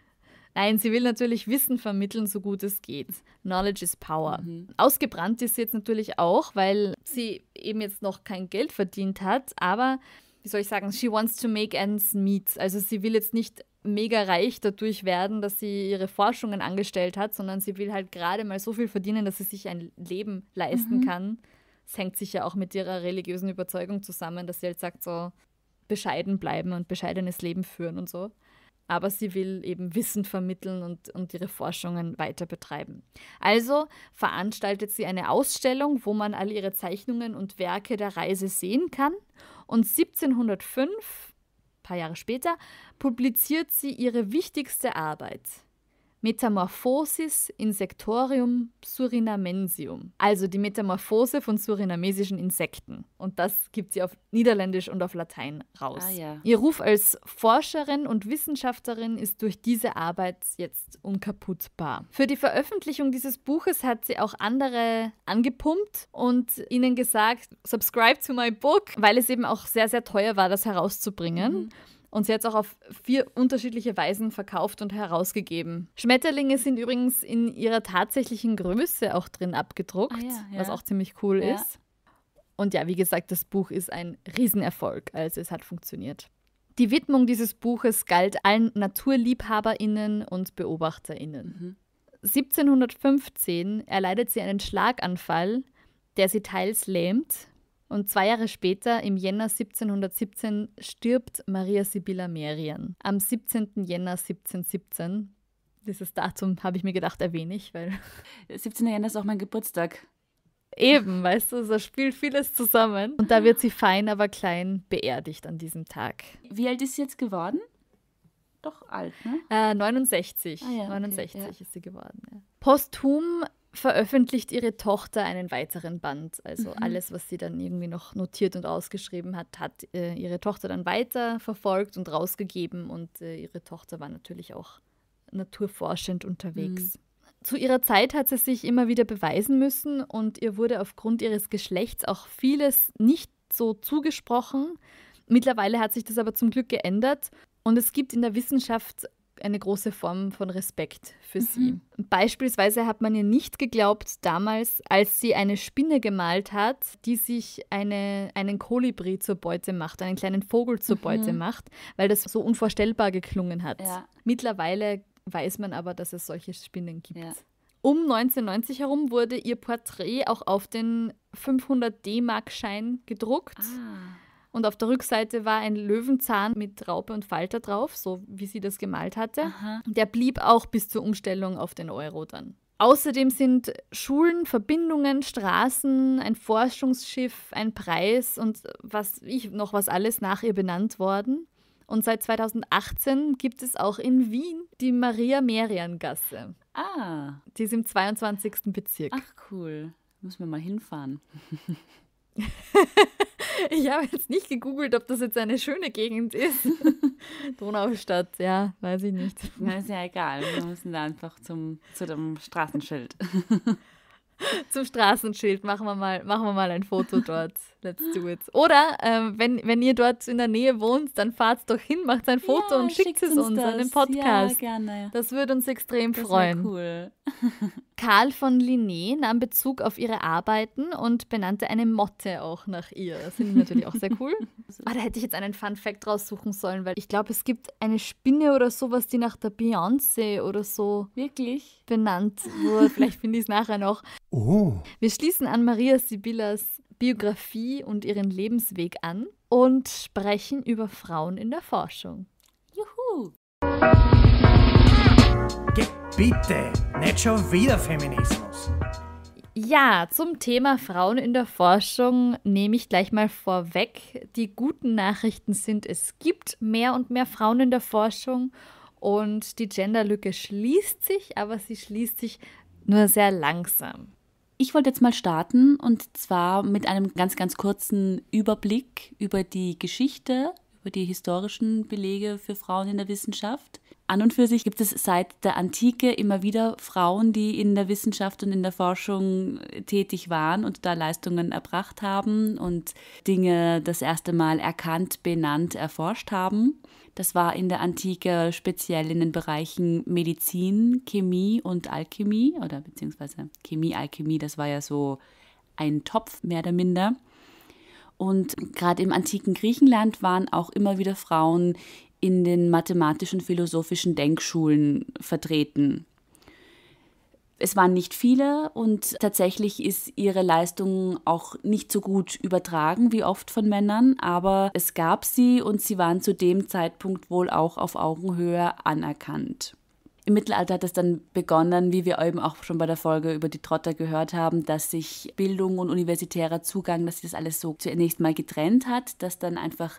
Nein, sie will natürlich Wissen vermitteln, so gut es geht. Knowledge is power. Mhm. Ausgebrannt ist sie jetzt natürlich auch, weil sie eben jetzt noch kein Geld verdient hat, aber wie soll ich sagen, she wants to make ends meet. Also sie will jetzt nicht mega reich dadurch werden, dass sie ihre Forschungen angestellt hat, sondern sie will halt gerade mal so viel verdienen, dass sie sich ein Leben leisten Mhm. kann. Es hängt sicher auch mit ihrer religiösen Überzeugung zusammen, dass sie halt sagt, so bescheiden bleiben und bescheidenes Leben führen und so. Aber sie will eben Wissen vermitteln und, und ihre Forschungen weiter betreiben. Also veranstaltet sie eine Ausstellung, wo man all ihre Zeichnungen und Werke der Reise sehen kann. Und 1705, ein paar Jahre später, publiziert sie ihre wichtigste Arbeit. Metamorphosis Insectorium surinamensium, also die Metamorphose von surinamesischen Insekten. Und das gibt sie auf Niederländisch und auf Latein raus. Ah, ja. Ihr Ruf als Forscherin und Wissenschaftlerin ist durch diese Arbeit jetzt unkaputtbar. Für die Veröffentlichung dieses Buches hat sie auch andere angepumpt und ihnen gesagt, subscribe to my book, weil es eben auch sehr, sehr teuer war, das herauszubringen. Und sie hat es auch auf vier unterschiedliche Weisen verkauft und herausgegeben. Schmetterlinge sind übrigens in ihrer tatsächlichen Größe auch drin abgedruckt, Ah ja, ja. was auch ziemlich cool Ja. ist. Und ja, wie gesagt, das Buch ist ein Riesenerfolg, also es hat funktioniert. Die Widmung dieses Buches galt allen NaturliebhaberInnen und BeobachterInnen. Mhm. 1715 erleidet sie einen Schlaganfall, der sie teils lähmt. Und zwei Jahre später, im Jänner 1717, stirbt Maria Sibylla Merian. Am 17. Jänner 1717. Dieses Datum habe ich mir gedacht, erwähne ich, weil 17. Jänner ist auch mein Geburtstag. eben, weißt du, da spielt vieles zusammen. Und da wird sie fein, aber klein beerdigt an diesem Tag. Wie alt ist sie jetzt geworden? Doch alt, ne? Äh, 69. Ah ja, okay, 69 ja. ist sie geworden. Ja. Posthum veröffentlicht ihre Tochter einen weiteren Band. Also Mhm. alles, was sie dann irgendwie noch notiert und ausgeschrieben hat, hat äh, ihre Tochter dann weiter verfolgt und rausgegeben. Und äh, ihre Tochter war natürlich auch naturforschend unterwegs. Zu ihrer Zeit hat sie sich immer wieder beweisen müssen und ihr wurde aufgrund ihres Geschlechts auch vieles nicht so zugesprochen. Mittlerweile hat sich das aber zum Glück geändert und es gibt in der Wissenschaft eine große Form von Respekt für sie. Beispielsweise hat man ihr nicht geglaubt damals, als sie eine Spinne gemalt hat, die sich eine, einen Kolibri zur Beute macht, einen kleinen Vogel zur Beute macht, weil das so unvorstellbar geklungen hat. Ja. Mittlerweile weiß man aber, dass es solche Spinnen gibt. Ja. Um 1990 herum wurde ihr Porträt auch auf den 500 D-Mark-Schein gedruckt. Ah. Und auf der Rückseite war ein Löwenzahn mit Raupe und Falter drauf, so wie sie das gemalt hatte. Aha. Der blieb auch bis zur Umstellung auf den Euro dann. Außerdem sind Schulen, Verbindungen, Straßen, ein Forschungsschiff, ein Preis und was ich noch was alles nach ihr benannt worden. Und seit 2018 gibt es auch in Wien die Maria-Merian-Gasse. Ah. Die ist im 22. Bezirk. Ach, cool. Müssen wir mal hinfahren. Ich habe jetzt nicht gegoogelt, ob das jetzt eine schöne Gegend ist. Donaustadt, ja, weiß ich nicht. Na, ist ja egal. Wir müssen da einfach zum, zu dem Straßenschild. Zum Straßenschild machen wir mal, machen wir mal ein Foto dort. Let's do it. Oder ähm, wenn, wenn ihr dort in der Nähe wohnt, dann fahrt doch hin, macht ein Foto Ja, und schickt es uns an den. Podcast. Ja, gerne. Das würde uns extrem Das freuen. cool. Karl von Linné nahm Bezug auf ihre Arbeiten und benannte eine Motte auch nach ihr. Das finde ich natürlich auch sehr cool. Ah, da hätte ich jetzt einen Fun Fact raussuchen sollen, weil ich glaube, es gibt eine Spinne oder sowas, die nach der Beyoncé oder so Wirklich? benannt wurde. Vielleicht finde ich es nachher noch. Oh, Wir schließen an Maria Sibyllas Biografie und ihren Lebensweg an und sprechen über Frauen in der Forschung. Juhu. Bitte, nicht schon wieder Feminismus. Ja, zum Thema Frauen in der Forschung nehme ich gleich mal vorweg. Die guten Nachrichten sind, es gibt mehr und mehr Frauen in der Forschung und die Genderlücke schließt sich, aber sie schließt sich nur sehr langsam. Ich wollte jetzt mal starten und zwar mit einem ganz, ganz kurzen Überblick über die Geschichte, über die historischen Belege für Frauen in der Wissenschaft. An und für sich gibt es seit der Antike immer wieder Frauen, die in der Wissenschaft und in der Forschung tätig waren und da Leistungen erbracht haben und Dinge das erste Mal erkannt, benannt, erforscht haben. Das war in der Antike speziell in den Bereichen Medizin, Chemie und Alchemie oder beziehungsweise Chemie, Alchemie, das war ja so ein Topf mehr oder minder. Und gerade im antiken Griechenland waren auch immer wieder Frauen in den mathematischen, philosophischen Denkschulen vertreten. Es waren nicht viele und tatsächlich ist ihre Leistung auch nicht so gut übertragen wie oft von Männern, aber es gab sie und sie waren zu dem Zeitpunkt wohl auch auf Augenhöhe anerkannt. Im Mittelalter hat es dann begonnen, wie wir eben auch schon bei der Folge über die Trotter gehört haben, dass sich Bildung und universitärer Zugang, dass sich das alles so zunächst mal getrennt hat, dass dann einfach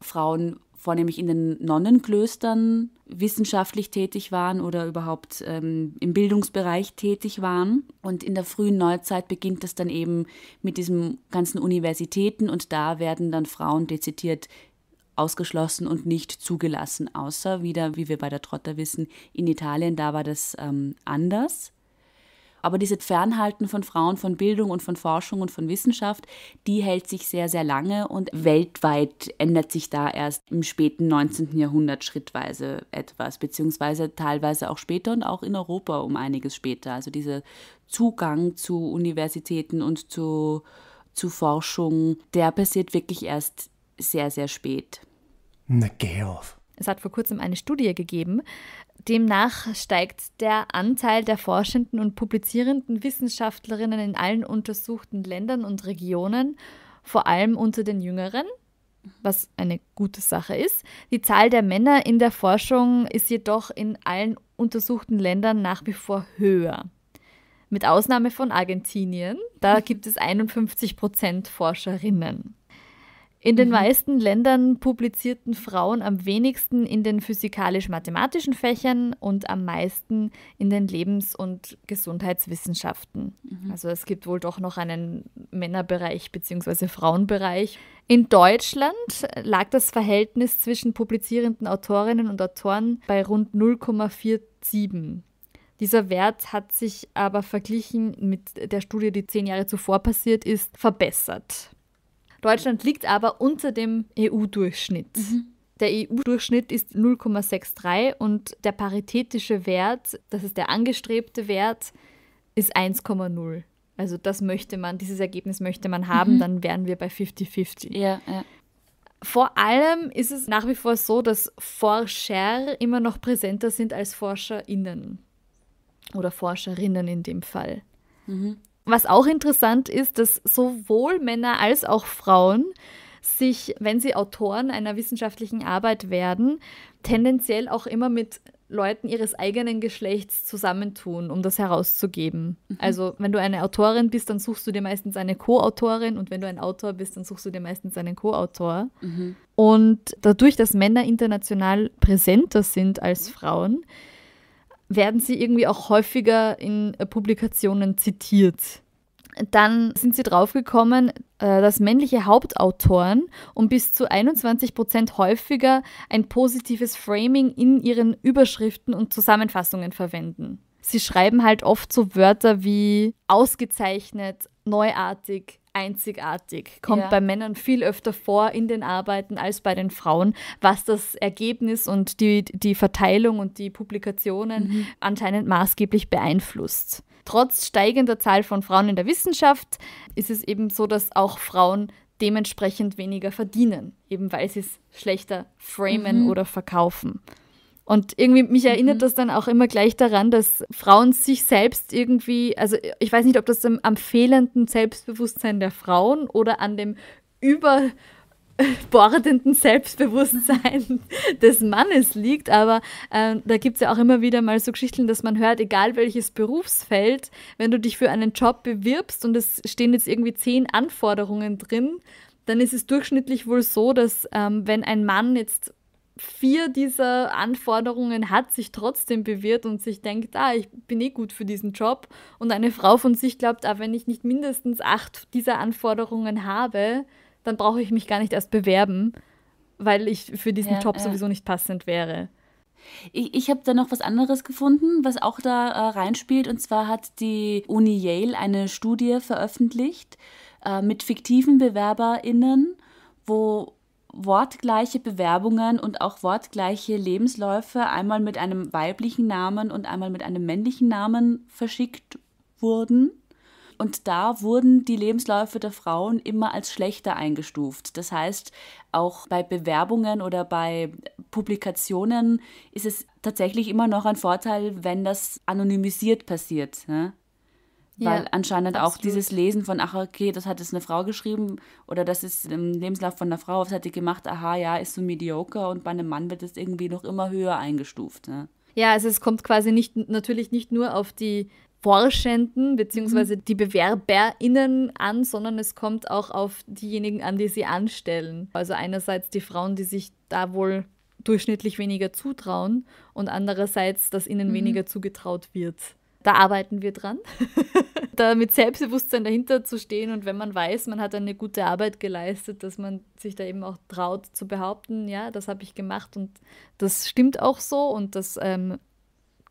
Frauen vornehmlich in den Nonnenklöstern wissenschaftlich tätig waren oder überhaupt ähm, im Bildungsbereich tätig waren. Und in der frühen Neuzeit beginnt das dann eben mit diesen ganzen Universitäten und da werden dann Frauen dezidiert ausgeschlossen und nicht zugelassen, außer wieder, wie wir bei der Trotter wissen, in Italien, da war das ähm, anders. Aber diese Fernhalten von Frauen, von Bildung und von Forschung und von Wissenschaft, die hält sich sehr, sehr lange und weltweit ändert sich da erst im späten 19. Jahrhundert schrittweise etwas, beziehungsweise teilweise auch später und auch in Europa um einiges später. Also dieser Zugang zu Universitäten und zu, zu Forschung, der passiert wirklich erst sehr, sehr spät. Na geh auf. Es hat vor kurzem eine Studie gegeben. Demnach steigt der Anteil der forschenden und publizierenden Wissenschaftlerinnen in allen untersuchten Ländern und Regionen, vor allem unter den Jüngeren, was eine gute Sache ist. Die Zahl der Männer in der Forschung ist jedoch in allen untersuchten Ländern nach wie vor höher. Mit Ausnahme von Argentinien, da gibt es 51 Prozent Forscherinnen. In den meisten Ländern publizierten Frauen am wenigsten in den physikalisch-mathematischen Fächern und am meisten in den Lebens- und Gesundheitswissenschaften. Also es gibt wohl doch noch einen Männerbereich bzw. Frauenbereich. In Deutschland lag das Verhältnis zwischen publizierenden Autorinnen und Autoren bei rund 0,47. Dieser Wert hat sich aber verglichen mit der Studie, die zehn Jahre zuvor passiert ist, verbessert. Deutschland liegt aber unter dem EU-Durchschnitt. Der EU-Durchschnitt ist 0,63 und der paritätische Wert, das ist der angestrebte Wert, ist 1,0. Also das möchte man, dieses Ergebnis möchte man haben, dann wären wir bei 50-50. Ja, ja. Vor allem ist es nach wie vor so, dass Forscher immer noch präsenter sind als ForscherInnen. Oder Forscherinnen in dem Fall. Was auch interessant ist, dass sowohl Männer als auch Frauen sich, wenn sie Autoren einer wissenschaftlichen Arbeit werden, tendenziell auch immer mit Leuten ihres eigenen Geschlechts zusammentun, um das herauszugeben. Also wenn du eine Autorin bist, dann suchst du dir meistens eine Co-Autorin und wenn du ein Autor bist, dann suchst du dir meistens einen Co-Autor. Und dadurch, dass Männer international präsenter sind als Frauen, werden sie irgendwie auch häufiger in äh, Publikationen zitiert. Dann sind sie draufgekommen, äh, dass männliche Hauptautoren um bis zu 21 Prozent häufiger ein positives Framing in ihren Überschriften und Zusammenfassungen verwenden. Sie schreiben halt oft so Wörter wie ausgezeichnet, neuartig, einzigartig. Kommt Ja. bei Männern viel öfter vor in den Arbeiten als bei den Frauen, was das Ergebnis und die, die Verteilung und die Publikationen anscheinend maßgeblich beeinflusst. Trotz steigender Zahl von Frauen in der Wissenschaft ist es eben so, dass auch Frauen dementsprechend weniger verdienen, eben weil sie es schlechter framen oder verkaufen. Und irgendwie, mich erinnert das dann auch immer gleich daran, dass Frauen sich selbst irgendwie, also ich weiß nicht, ob das am, am fehlenden Selbstbewusstsein der Frauen oder an dem überbordenden Selbstbewusstsein des Mannes liegt, aber ähm, da gibt es ja auch immer wieder mal so Geschichten, dass man hört, egal welches Berufsfeld, wenn du dich für einen Job bewirbst und es stehen jetzt irgendwie zehn Anforderungen drin, dann ist es durchschnittlich wohl so, dass ähm, wenn ein Mann jetzt vier dieser Anforderungen hat, sich trotzdem bewirrt und sich denkt, ah, ich bin eh gut für diesen Job. Und eine Frau von sich glaubt, ah, wenn ich nicht mindestens acht dieser Anforderungen habe, dann brauche ich mich gar nicht erst bewerben, weil ich für diesen Ja, Job ja. sowieso nicht passend wäre. Ich, ich habe da noch was anderes gefunden, was auch da äh, reinspielt. Und zwar hat die Uni Yale eine Studie veröffentlicht äh, mit fiktiven BewerberInnen, wo wortgleiche Bewerbungen und auch wortgleiche Lebensläufe einmal mit einem weiblichen Namen und einmal mit einem männlichen Namen verschickt wurden. Und da wurden die Lebensläufe der Frauen immer als schlechter eingestuft. Das heißt, auch bei Bewerbungen oder bei Publikationen ist es tatsächlich immer noch ein Vorteil, wenn das anonymisiert passiert. Ne? Ja, Weil anscheinend auch absolut. dieses Lesen von, ach okay, das hat jetzt eine Frau geschrieben oder das ist im Lebenslauf von einer Frau, was hat die gemacht, aha, ja, ist so mediocre und bei einem Mann wird es irgendwie noch immer höher eingestuft. Ne? Ja, also es kommt quasi nicht, natürlich nicht nur auf die Forschenden bzw. die BewerberInnen an, sondern es kommt auch auf diejenigen an, die sie anstellen. Also einerseits die Frauen, die sich da wohl durchschnittlich weniger zutrauen und andererseits, dass ihnen weniger zugetraut wird. Da arbeiten wir dran, da mit Selbstbewusstsein dahinter zu stehen und wenn man weiß, man hat eine gute Arbeit geleistet, dass man sich da eben auch traut zu behaupten, ja, das habe ich gemacht und das stimmt auch so und das, ähm,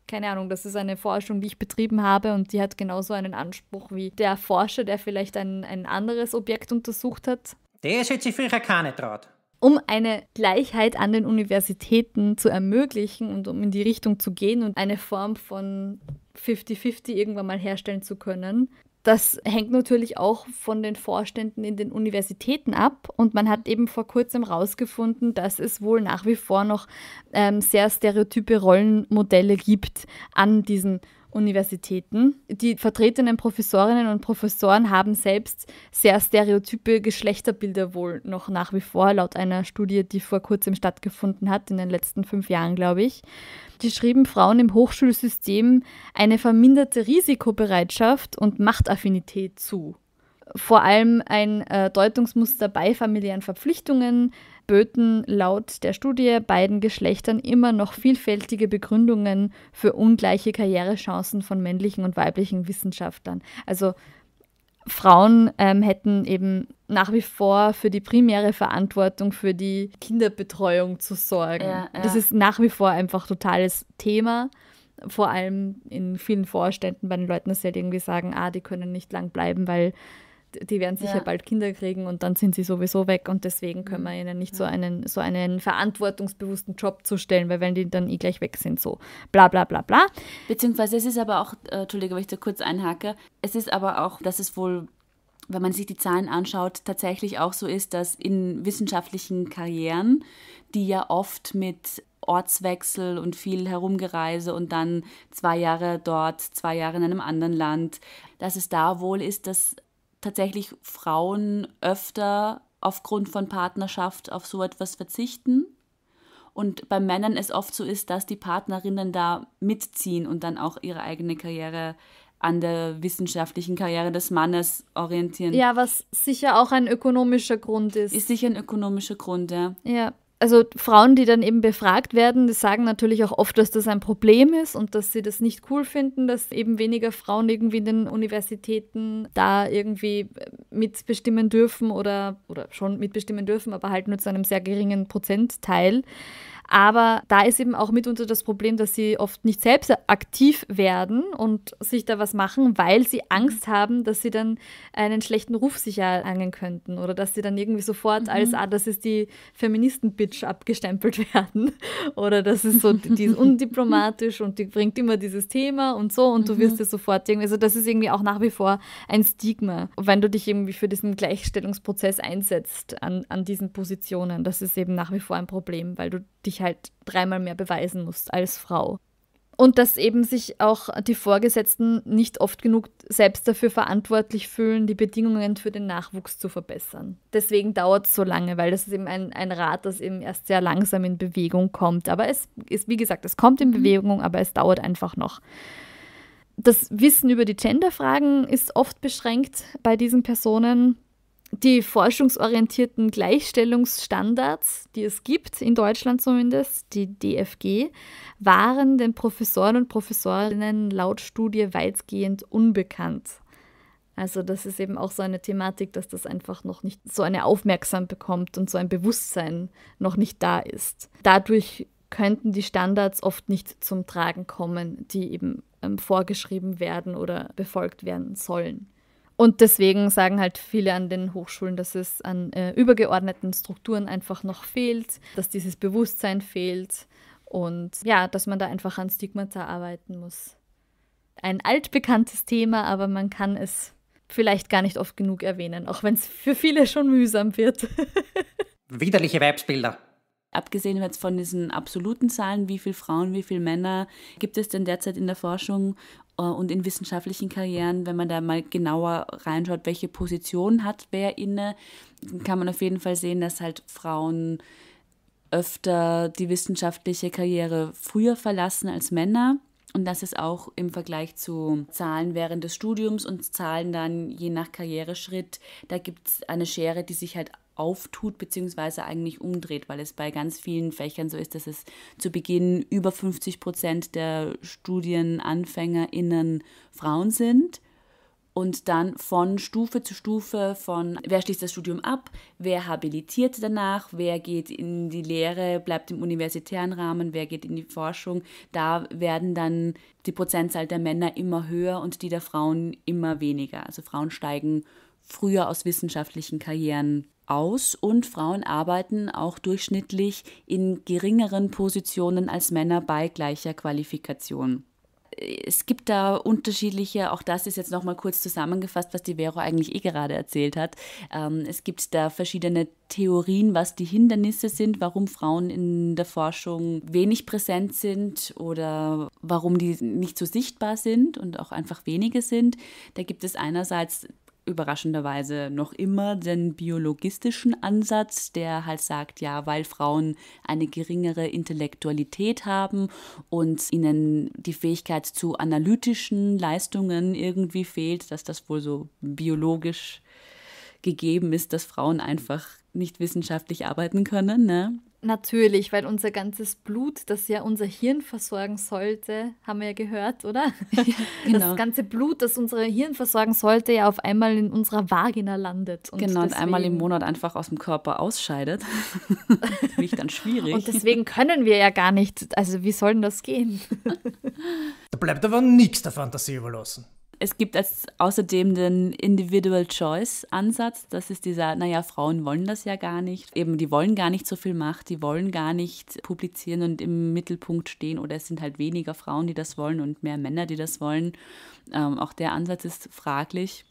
keine Ahnung, das ist eine Forschung, die ich betrieben habe und die hat genauso einen Anspruch wie der Forscher, der vielleicht ein, ein anderes Objekt untersucht hat. Das hätte sich früher keiner traut. Um eine Gleichheit an den Universitäten zu ermöglichen und um in die Richtung zu gehen und eine Form von 50-50 irgendwann mal herstellen zu können. Das hängt natürlich auch von den Vorständen in den Universitäten ab. Und man hat eben vor kurzem herausgefunden, dass es wohl nach wie vor noch ähm, sehr stereotype Rollenmodelle gibt an diesen Universitäten. Die vertretenen Professorinnen und Professoren haben selbst sehr stereotype Geschlechterbilder wohl noch nach wie vor, laut einer Studie, die vor kurzem stattgefunden hat, in den letzten fünf Jahren, glaube ich. Die schrieben Frauen im Hochschulsystem eine verminderte Risikobereitschaft und Machtaffinität zu. Vor allem ein äh, Deutungsmuster bei familiären Verpflichtungen böten laut der Studie beiden Geschlechtern immer noch vielfältige Begründungen für ungleiche Karrierechancen von männlichen und weiblichen Wissenschaftlern. Also Frauen ähm, hätten eben nach wie vor für die primäre Verantwortung für die Kinderbetreuung zu sorgen. Ja, ja. Das ist nach wie vor einfach totales Thema. Vor allem in vielen Vorständen bei den Leuten, dass sie halt irgendwie sagen, ah, die können nicht lang bleiben, weil die werden sicher Ja. bald Kinder kriegen und dann sind sie sowieso weg und deswegen können wir ihnen nicht so einen, so einen verantwortungsbewussten Job zustellen, weil wenn die dann eh gleich weg sind, so bla bla bla bla. Beziehungsweise es ist aber auch, äh, Entschuldige, wenn ich da kurz einhake, es ist aber auch, dass es wohl, wenn man sich die Zahlen anschaut, tatsächlich auch so ist, dass in wissenschaftlichen Karrieren, die ja oft mit Ortswechsel und viel Herumgereise und dann zwei Jahre dort, zwei Jahre in einem anderen Land, dass es da wohl ist, dass tatsächlich Frauen öfter aufgrund von Partnerschaft auf so etwas verzichten und bei Männern es oft so ist, dass die Partnerinnen da mitziehen und dann auch ihre eigene Karriere an der wissenschaftlichen Karriere des Mannes orientieren. Ja, was sicher auch ein ökonomischer Grund ist. Ist sicher ein ökonomischer Grund, ja. Ja, also Frauen, die dann eben befragt werden, die sagen natürlich auch oft, dass das ein Problem ist und dass sie das nicht cool finden, dass eben weniger Frauen irgendwie in den Universitäten da irgendwie mitbestimmen dürfen oder, oder schon mitbestimmen dürfen, aber halt nur zu einem sehr geringen Prozentteil. Aber da ist eben auch mitunter das Problem, dass sie oft nicht selbst aktiv werden und sich da was machen, weil sie Angst haben, dass sie dann einen schlechten Ruf sich erlangen könnten oder dass sie dann irgendwie sofort mhm. als, ah, das ist die Feministen-Bitch abgestempelt werden oder das ist so, die ist undiplomatisch und die bringt immer dieses Thema und so und du wirst mhm. es sofort irgendwie, also das ist irgendwie auch nach wie vor ein Stigma, wenn du dich irgendwie für diesen Gleichstellungsprozess einsetzt an, an diesen Positionen. Das ist eben nach wie vor ein Problem, weil du dich halt dreimal mehr beweisen musst als Frau. Und dass eben sich auch die Vorgesetzten nicht oft genug selbst dafür verantwortlich fühlen, die Bedingungen für den Nachwuchs zu verbessern. Deswegen dauert es so lange, weil das ist eben ein, ein Rad, das eben erst sehr langsam in Bewegung kommt. Aber es ist, wie gesagt, es kommt in mhm. Bewegung, aber es dauert einfach noch. Das Wissen über die Genderfragen ist oft beschränkt bei diesen Personen die forschungsorientierten Gleichstellungsstandards, die es gibt, in Deutschland zumindest, die DFG, waren den Professoren und Professorinnen laut Studie weitgehend unbekannt. Also das ist eben auch so eine Thematik, dass das einfach noch nicht so eine Aufmerksamkeit bekommt und so ein Bewusstsein noch nicht da ist. Dadurch könnten die Standards oft nicht zum Tragen kommen, die eben ähm, vorgeschrieben werden oder befolgt werden sollen. Und deswegen sagen halt viele an den Hochschulen, dass es an äh, übergeordneten Strukturen einfach noch fehlt, dass dieses Bewusstsein fehlt und ja, dass man da einfach an Stigmata arbeiten muss. Ein altbekanntes Thema, aber man kann es vielleicht gar nicht oft genug erwähnen, auch wenn es für viele schon mühsam wird. Widerliche Weibsbilder. Abgesehen jetzt von diesen absoluten Zahlen, wie viele Frauen, wie viele Männer gibt es denn derzeit in der Forschung und in wissenschaftlichen Karrieren, wenn man da mal genauer reinschaut, welche Position hat wer inne, kann man auf jeden Fall sehen, dass halt Frauen öfter die wissenschaftliche Karriere früher verlassen als Männer. Und das ist auch im Vergleich zu Zahlen während des Studiums und Zahlen dann je nach Karriereschritt, da gibt es eine Schere, die sich halt auftut, beziehungsweise eigentlich umdreht, weil es bei ganz vielen Fächern so ist, dass es zu Beginn über 50 Prozent der StudienanfängerInnen Frauen sind und dann von Stufe zu Stufe von wer schließt das Studium ab, wer habilitiert danach, wer geht in die Lehre, bleibt im universitären Rahmen, wer geht in die Forschung, da werden dann die Prozentzahl der Männer immer höher und die der Frauen immer weniger. Also Frauen steigen früher aus wissenschaftlichen Karrieren aus und Frauen arbeiten auch durchschnittlich in geringeren Positionen als Männer bei gleicher Qualifikation. Es gibt da unterschiedliche, auch das ist jetzt nochmal kurz zusammengefasst, was die Vero eigentlich eh gerade erzählt hat. Ähm, es gibt da verschiedene Theorien, was die Hindernisse sind, warum Frauen in der Forschung wenig präsent sind oder warum die nicht so sichtbar sind und auch einfach wenige sind. Da gibt es einerseits überraschenderweise noch immer den biologistischen Ansatz, der halt sagt, ja, weil Frauen eine geringere Intellektualität haben und ihnen die Fähigkeit zu analytischen Leistungen irgendwie fehlt, dass das wohl so biologisch gegeben ist, dass Frauen einfach nicht wissenschaftlich arbeiten können. Ne? Natürlich, weil unser ganzes Blut, das ja unser Hirn versorgen sollte, haben wir ja gehört, oder? Ja, genau. Das ganze Blut, das unser Hirn versorgen sollte, ja auf einmal in unserer Vagina landet. Und genau, und einmal im Monat einfach aus dem Körper ausscheidet. das ist dann schwierig. Und deswegen können wir ja gar nicht, also wie soll denn das gehen? da bleibt aber nichts der Fantasie überlassen. Es gibt als außerdem den Individual Choice Ansatz. Das ist dieser, naja, Frauen wollen das ja gar nicht. Eben, die wollen gar nicht so viel Macht, die wollen gar nicht publizieren und im Mittelpunkt stehen. Oder es sind halt weniger Frauen, die das wollen und mehr Männer, die das wollen. Ähm, auch der Ansatz ist fraglich.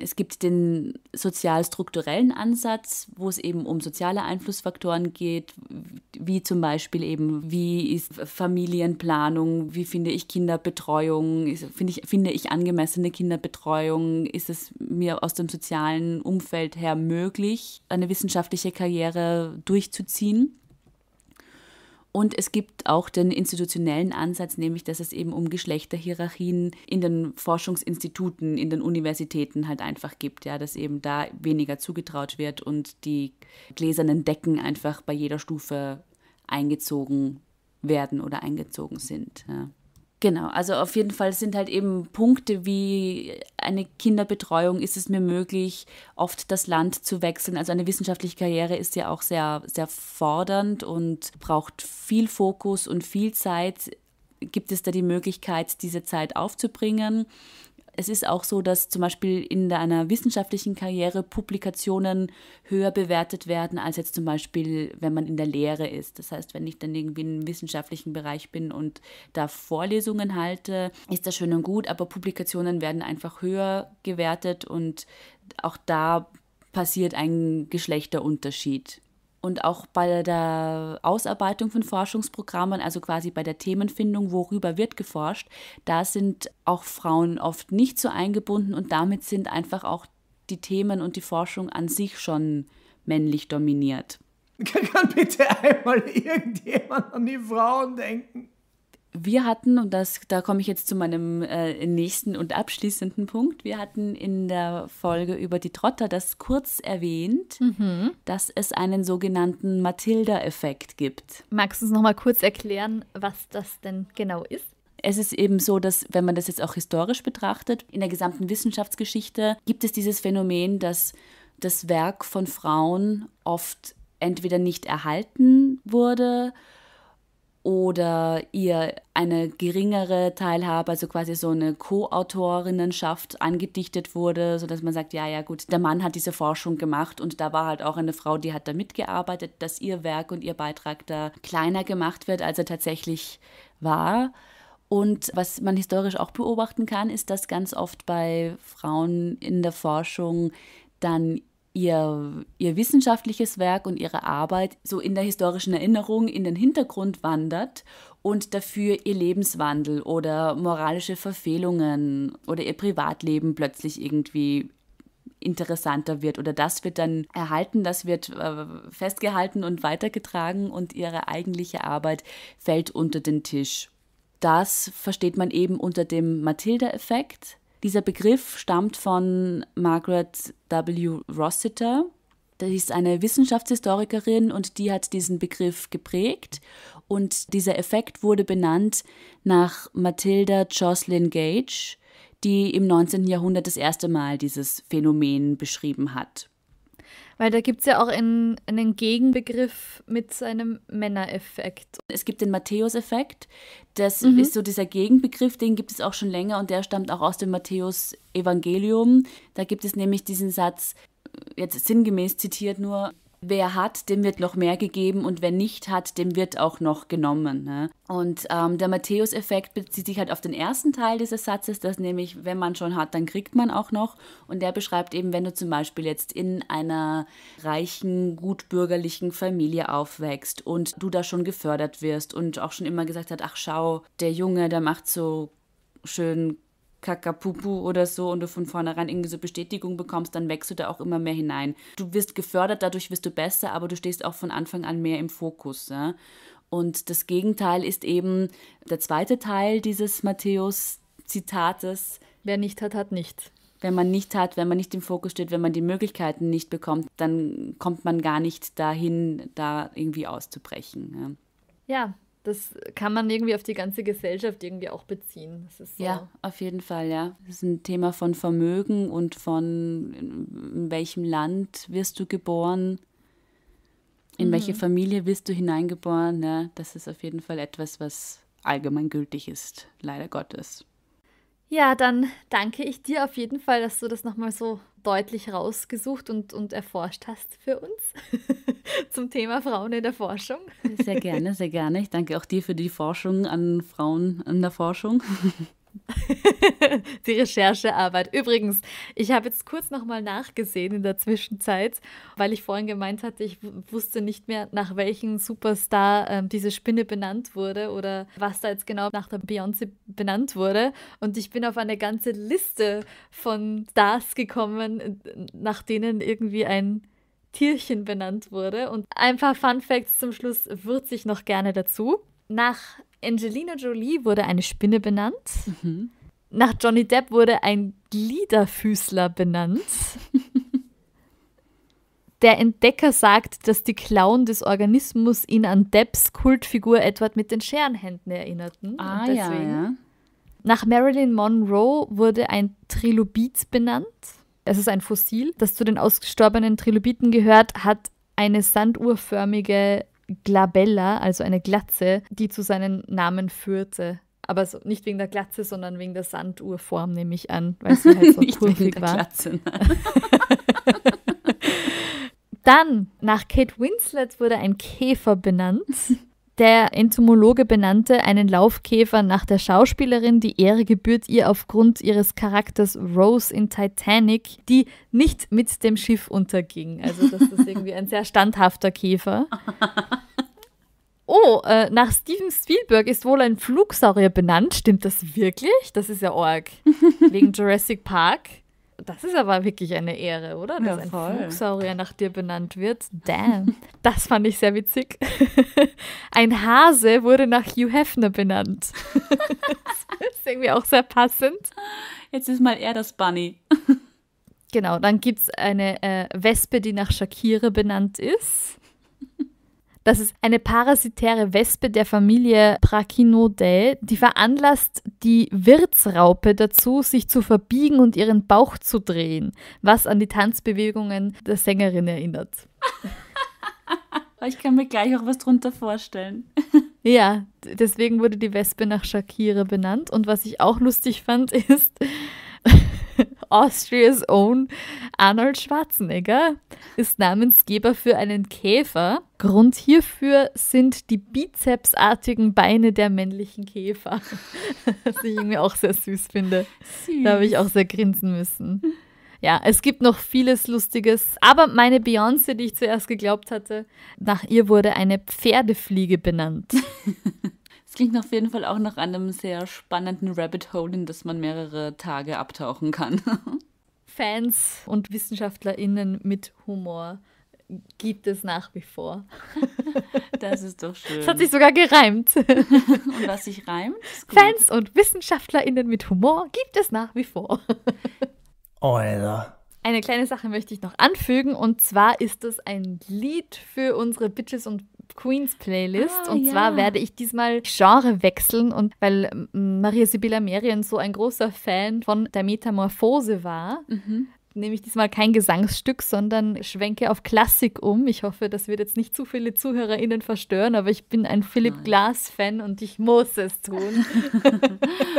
Es gibt den sozial-strukturellen Ansatz, wo es eben um soziale Einflussfaktoren geht, wie zum Beispiel eben, wie ist Familienplanung, wie finde ich Kinderbetreuung, finde ich, finde ich angemessene Kinderbetreuung, ist es mir aus dem sozialen Umfeld her möglich, eine wissenschaftliche Karriere durchzuziehen. Und es gibt auch den institutionellen Ansatz, nämlich dass es eben um Geschlechterhierarchien in den Forschungsinstituten, in den Universitäten halt einfach gibt, ja, dass eben da weniger zugetraut wird und die gläsernen Decken einfach bei jeder Stufe eingezogen werden oder eingezogen sind. Ja. Genau, also auf jeden Fall sind halt eben Punkte wie eine Kinderbetreuung, ist es mir möglich, oft das Land zu wechseln. Also eine wissenschaftliche Karriere ist ja auch sehr, sehr fordernd und braucht viel Fokus und viel Zeit. Gibt es da die Möglichkeit, diese Zeit aufzubringen? Es ist auch so, dass zum Beispiel in einer wissenschaftlichen Karriere Publikationen höher bewertet werden, als jetzt zum Beispiel, wenn man in der Lehre ist. Das heißt, wenn ich dann irgendwie im wissenschaftlichen Bereich bin und da Vorlesungen halte, ist das schön und gut, aber Publikationen werden einfach höher gewertet und auch da passiert ein Geschlechterunterschied und auch bei der Ausarbeitung von Forschungsprogrammen, also quasi bei der Themenfindung, worüber wird geforscht, da sind auch Frauen oft nicht so eingebunden und damit sind einfach auch die Themen und die Forschung an sich schon männlich dominiert. Kann bitte einmal irgendjemand an die Frauen denken? Wir hatten, und das, da komme ich jetzt zu meinem äh, nächsten und abschließenden Punkt, wir hatten in der Folge über die Trotter das kurz erwähnt, mhm. dass es einen sogenannten Matilda-Effekt gibt. Magst du uns nochmal kurz erklären, was das denn genau ist? Es ist eben so, dass, wenn man das jetzt auch historisch betrachtet, in der gesamten Wissenschaftsgeschichte gibt es dieses Phänomen, dass das Werk von Frauen oft entweder nicht erhalten wurde oder ihr eine geringere Teilhabe, also quasi so eine Co-Autorinnenschaft angedichtet wurde, sodass man sagt, ja, ja gut, der Mann hat diese Forschung gemacht und da war halt auch eine Frau, die hat da mitgearbeitet, dass ihr Werk und ihr Beitrag da kleiner gemacht wird, als er tatsächlich war. Und was man historisch auch beobachten kann, ist, dass ganz oft bei Frauen in der Forschung dann ihr, ihr wissenschaftliches Werk und ihre Arbeit so in der historischen Erinnerung in den Hintergrund wandert und dafür ihr Lebenswandel oder moralische Verfehlungen oder ihr Privatleben plötzlich irgendwie interessanter wird oder das wird dann erhalten, das wird äh, festgehalten und weitergetragen und ihre eigentliche Arbeit fällt unter den Tisch. Das versteht man eben unter dem Matilda-Effekt. Dieser Begriff stammt von Margaret W. Rossiter. Das ist eine Wissenschaftshistorikerin und die hat diesen Begriff geprägt. Und dieser Effekt wurde benannt nach Matilda Jocelyn Gage, die im 19. Jahrhundert das erste Mal dieses Phänomen beschrieben hat. Weil da gibt es ja auch einen, einen Gegenbegriff mit seinem Männereffekt. Es gibt den Matthäus-Effekt. Das mhm. ist so dieser Gegenbegriff, den gibt es auch schon länger und der stammt auch aus dem Matthäus-Evangelium. Da gibt es nämlich diesen Satz, jetzt sinngemäß zitiert nur, wer hat, dem wird noch mehr gegeben und wer nicht hat, dem wird auch noch genommen. Ne? Und ähm, der Matthäus-Effekt bezieht sich halt auf den ersten Teil dieses Satzes, dass nämlich, wenn man schon hat, dann kriegt man auch noch. Und der beschreibt eben, wenn du zum Beispiel jetzt in einer reichen, gutbürgerlichen Familie aufwächst und du da schon gefördert wirst und auch schon immer gesagt hat, ach schau, der Junge, der macht so schön Kakapupu oder so und du von vornherein irgendwie so Bestätigung bekommst, dann wächst du da auch immer mehr hinein. Du wirst gefördert, dadurch wirst du besser, aber du stehst auch von Anfang an mehr im Fokus. Ja? Und das Gegenteil ist eben der zweite Teil dieses Matthäus-Zitates. Wer nicht hat, hat nichts. Wenn man nicht hat, wenn man nicht im Fokus steht, wenn man die Möglichkeiten nicht bekommt, dann kommt man gar nicht dahin, da irgendwie auszubrechen. Ja, ja das kann man irgendwie auf die ganze Gesellschaft irgendwie auch beziehen. So. Ja, auf jeden Fall, ja. Das ist ein Thema von Vermögen und von in welchem Land wirst du geboren, in mhm. welche Familie wirst du hineingeboren. Ja, das ist auf jeden Fall etwas, was allgemeingültig ist, leider Gottes. Ja, dann danke ich dir auf jeden Fall, dass du das nochmal so deutlich rausgesucht und, und erforscht hast für uns zum Thema Frauen in der Forschung. Sehr gerne, sehr gerne. Ich danke auch dir für die Forschung an Frauen in der Forschung. die Recherchearbeit. Übrigens, ich habe jetzt kurz nochmal nachgesehen in der Zwischenzeit, weil ich vorhin gemeint hatte, ich wusste nicht mehr, nach welchem Superstar ähm, diese Spinne benannt wurde oder was da jetzt genau nach der Beyoncé benannt wurde. Und ich bin auf eine ganze Liste von Stars gekommen, nach denen irgendwie ein Tierchen benannt wurde. Und ein paar Fun Facts zum Schluss würze ich noch gerne dazu. Nach Angelina Jolie wurde eine Spinne benannt. Mhm. Nach Johnny Depp wurde ein Gliederfüßler benannt. Der Entdecker sagt, dass die Klauen des Organismus ihn an Depps Kultfigur Edward mit den Scherenhänden erinnerten. Ah, ja, ja. Nach Marilyn Monroe wurde ein Trilobit benannt. Es ist ein Fossil, das zu den ausgestorbenen Trilobiten gehört, hat eine sanduhrförmige Glabella, also eine Glatze, die zu seinen Namen führte. Aber so, nicht wegen der Glatze, sondern wegen der Sanduhrform, nehme ich an, weil sie halt so Nicht wegen der war. Glatze. Dann, nach Kate Winslet wurde ein Käfer benannt. Der Entomologe benannte einen Laufkäfer nach der Schauspielerin. Die Ehre gebührt ihr aufgrund ihres Charakters Rose in Titanic, die nicht mit dem Schiff unterging. Also das ist irgendwie ein sehr standhafter Käfer. Oh, äh, nach Steven Spielberg ist wohl ein Flugsaurier benannt. Stimmt das wirklich? Das ist ja arg. Wegen Jurassic Park. Das ist aber wirklich eine Ehre, oder? Dass Ja, ein. Flugsaurier nach dir benannt wird. Damn. Das fand ich sehr witzig. Ein Hase wurde nach Hugh Hefner benannt. das ist irgendwie auch sehr passend. Jetzt ist mal er das Bunny. Genau, dann gibt es eine äh, Wespe, die nach Shakira benannt ist. Das ist eine parasitäre Wespe der Familie Brachinoidae, die veranlasst die Wirtsraupe dazu, sich zu verbiegen und ihren Bauch zu drehen, was an die Tanzbewegungen der Sängerin erinnert. Ich kann mir gleich auch was drunter vorstellen. Ja, deswegen wurde die Wespe nach Shakira benannt. Und was ich auch lustig fand, ist Austrias own Arnold Schwarzenegger ist Namensgeber für einen Käfer. Grund hierfür sind die bizepsartigen Beine der männlichen Käfer. Was ich irgendwie auch sehr süß finde. Da habe ich auch sehr grinsen müssen. Ja, es gibt noch vieles Lustiges. Aber meine Beyoncé, die ich zuerst geglaubt hatte, nach ihr wurde eine Pferdefliege benannt. Es klingt auf jeden Fall auch nach einem sehr spannenden Rabbit Hole, in das man mehrere Tage abtauchen kann. Fans und WissenschaftlerInnen mit Humor gibt es nach wie vor. Das ist doch schön. Es hat sich sogar gereimt. Und was sich reimt? ist gut. Fans und WissenschaftlerInnen mit Humor gibt es nach wie vor. Alter. Eine kleine Sache möchte ich noch anfügen und zwar ist es ein Lied für unsere Bitches und Queens Playlist Ah, und ja. zwar werde ich diesmal Genre wechseln und weil ähm, Maria Sibylla Merian so ein großer Fan von der Metamorphose war, Mhm. Nehme ich diesmal kein Gesangsstück, sondern schwenke auf Klassik um. Ich hoffe, das wird jetzt nicht zu viele ZuhörerInnen verstören, aber ich bin ein Philip Nein. Glass-Fan und ich muss es tun.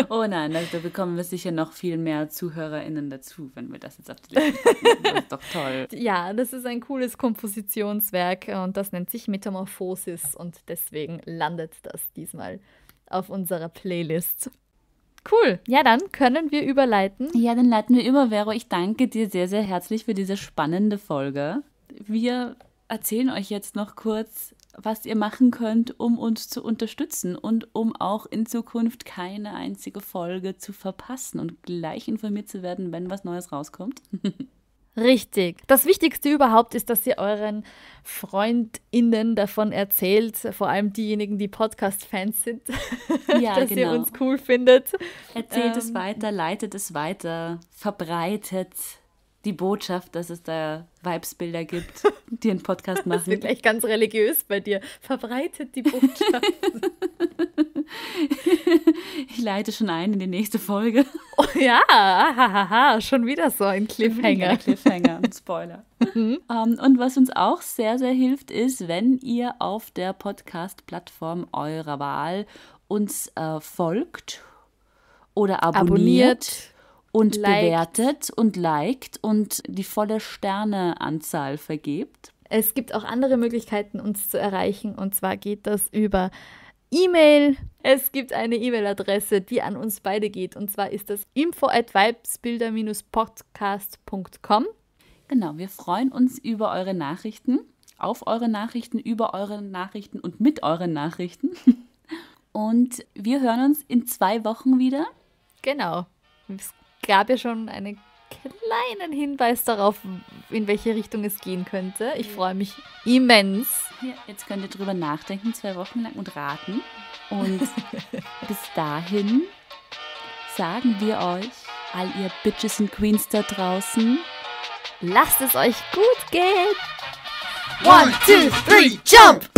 Oh nein, also da bekommen wir sicher noch viel mehr ZuhörerInnen dazu, wenn wir das jetzt auf die Liste packen. Das ist doch toll. Ja, das ist ein cooles Kompositionswerk und das nennt sich Metamorphosis und deswegen landet das diesmal auf unserer Playlist. Cool. Ja, dann können wir überleiten. Ja, dann leiten wir über, Vero. Ich danke dir sehr, sehr herzlich für diese spannende Folge. Wir erzählen euch jetzt noch kurz, was ihr machen könnt, um uns zu unterstützen und um auch in Zukunft keine einzige Folge zu verpassen und gleich informiert zu werden, wenn was Neues rauskommt. Richtig. Das Wichtigste überhaupt ist, dass ihr euren FreundInnen davon erzählt, vor allem diejenigen, die Podcast-Fans sind, Ja, dass ihr genau. uns cool findet. Erzählt es Ähm. weiter, leitet es weiter, verbreitet die Botschaft, dass es da Vibesbilder gibt, die einen Podcast Das wird machen. gleich ganz religiös bei dir. Verbreitet die Botschaft. Ich leite schon ein in die nächste Folge. oh, ja, hahaha, schon wieder so ein Cliffhanger. Cliffhanger, Spoiler. Ähm, und was uns auch sehr, sehr hilft, ist, wenn ihr auf der Podcast-Plattform eurer Wahl uns äh, folgt oder abonniert, Abonniert, und liked. bewertet und liked und die volle Sterneanzahl vergebt. Es gibt auch andere Möglichkeiten, uns zu erreichen. Und zwar geht das über E-Mail. Es gibt eine E-Mail-Adresse, die an uns beide geht. Und zwar ist das info at vibesbilder-podcast.com. Genau, wir freuen uns über eure Nachrichten, auf eure Nachrichten, über eure Nachrichten und mit euren Nachrichten. Und wir hören uns in zwei Wochen wieder. Genau. Es gab ja schon einen kleinen Hinweis darauf, in welche Richtung es gehen könnte. Ich freue mich immens. Ja, jetzt könnt ihr drüber nachdenken, zwei Wochen lang und raten. Und bis dahin sagen wir euch, all ihr Bitches und Queens da draußen, Lasst es euch gut gehen. One, two, three, jump!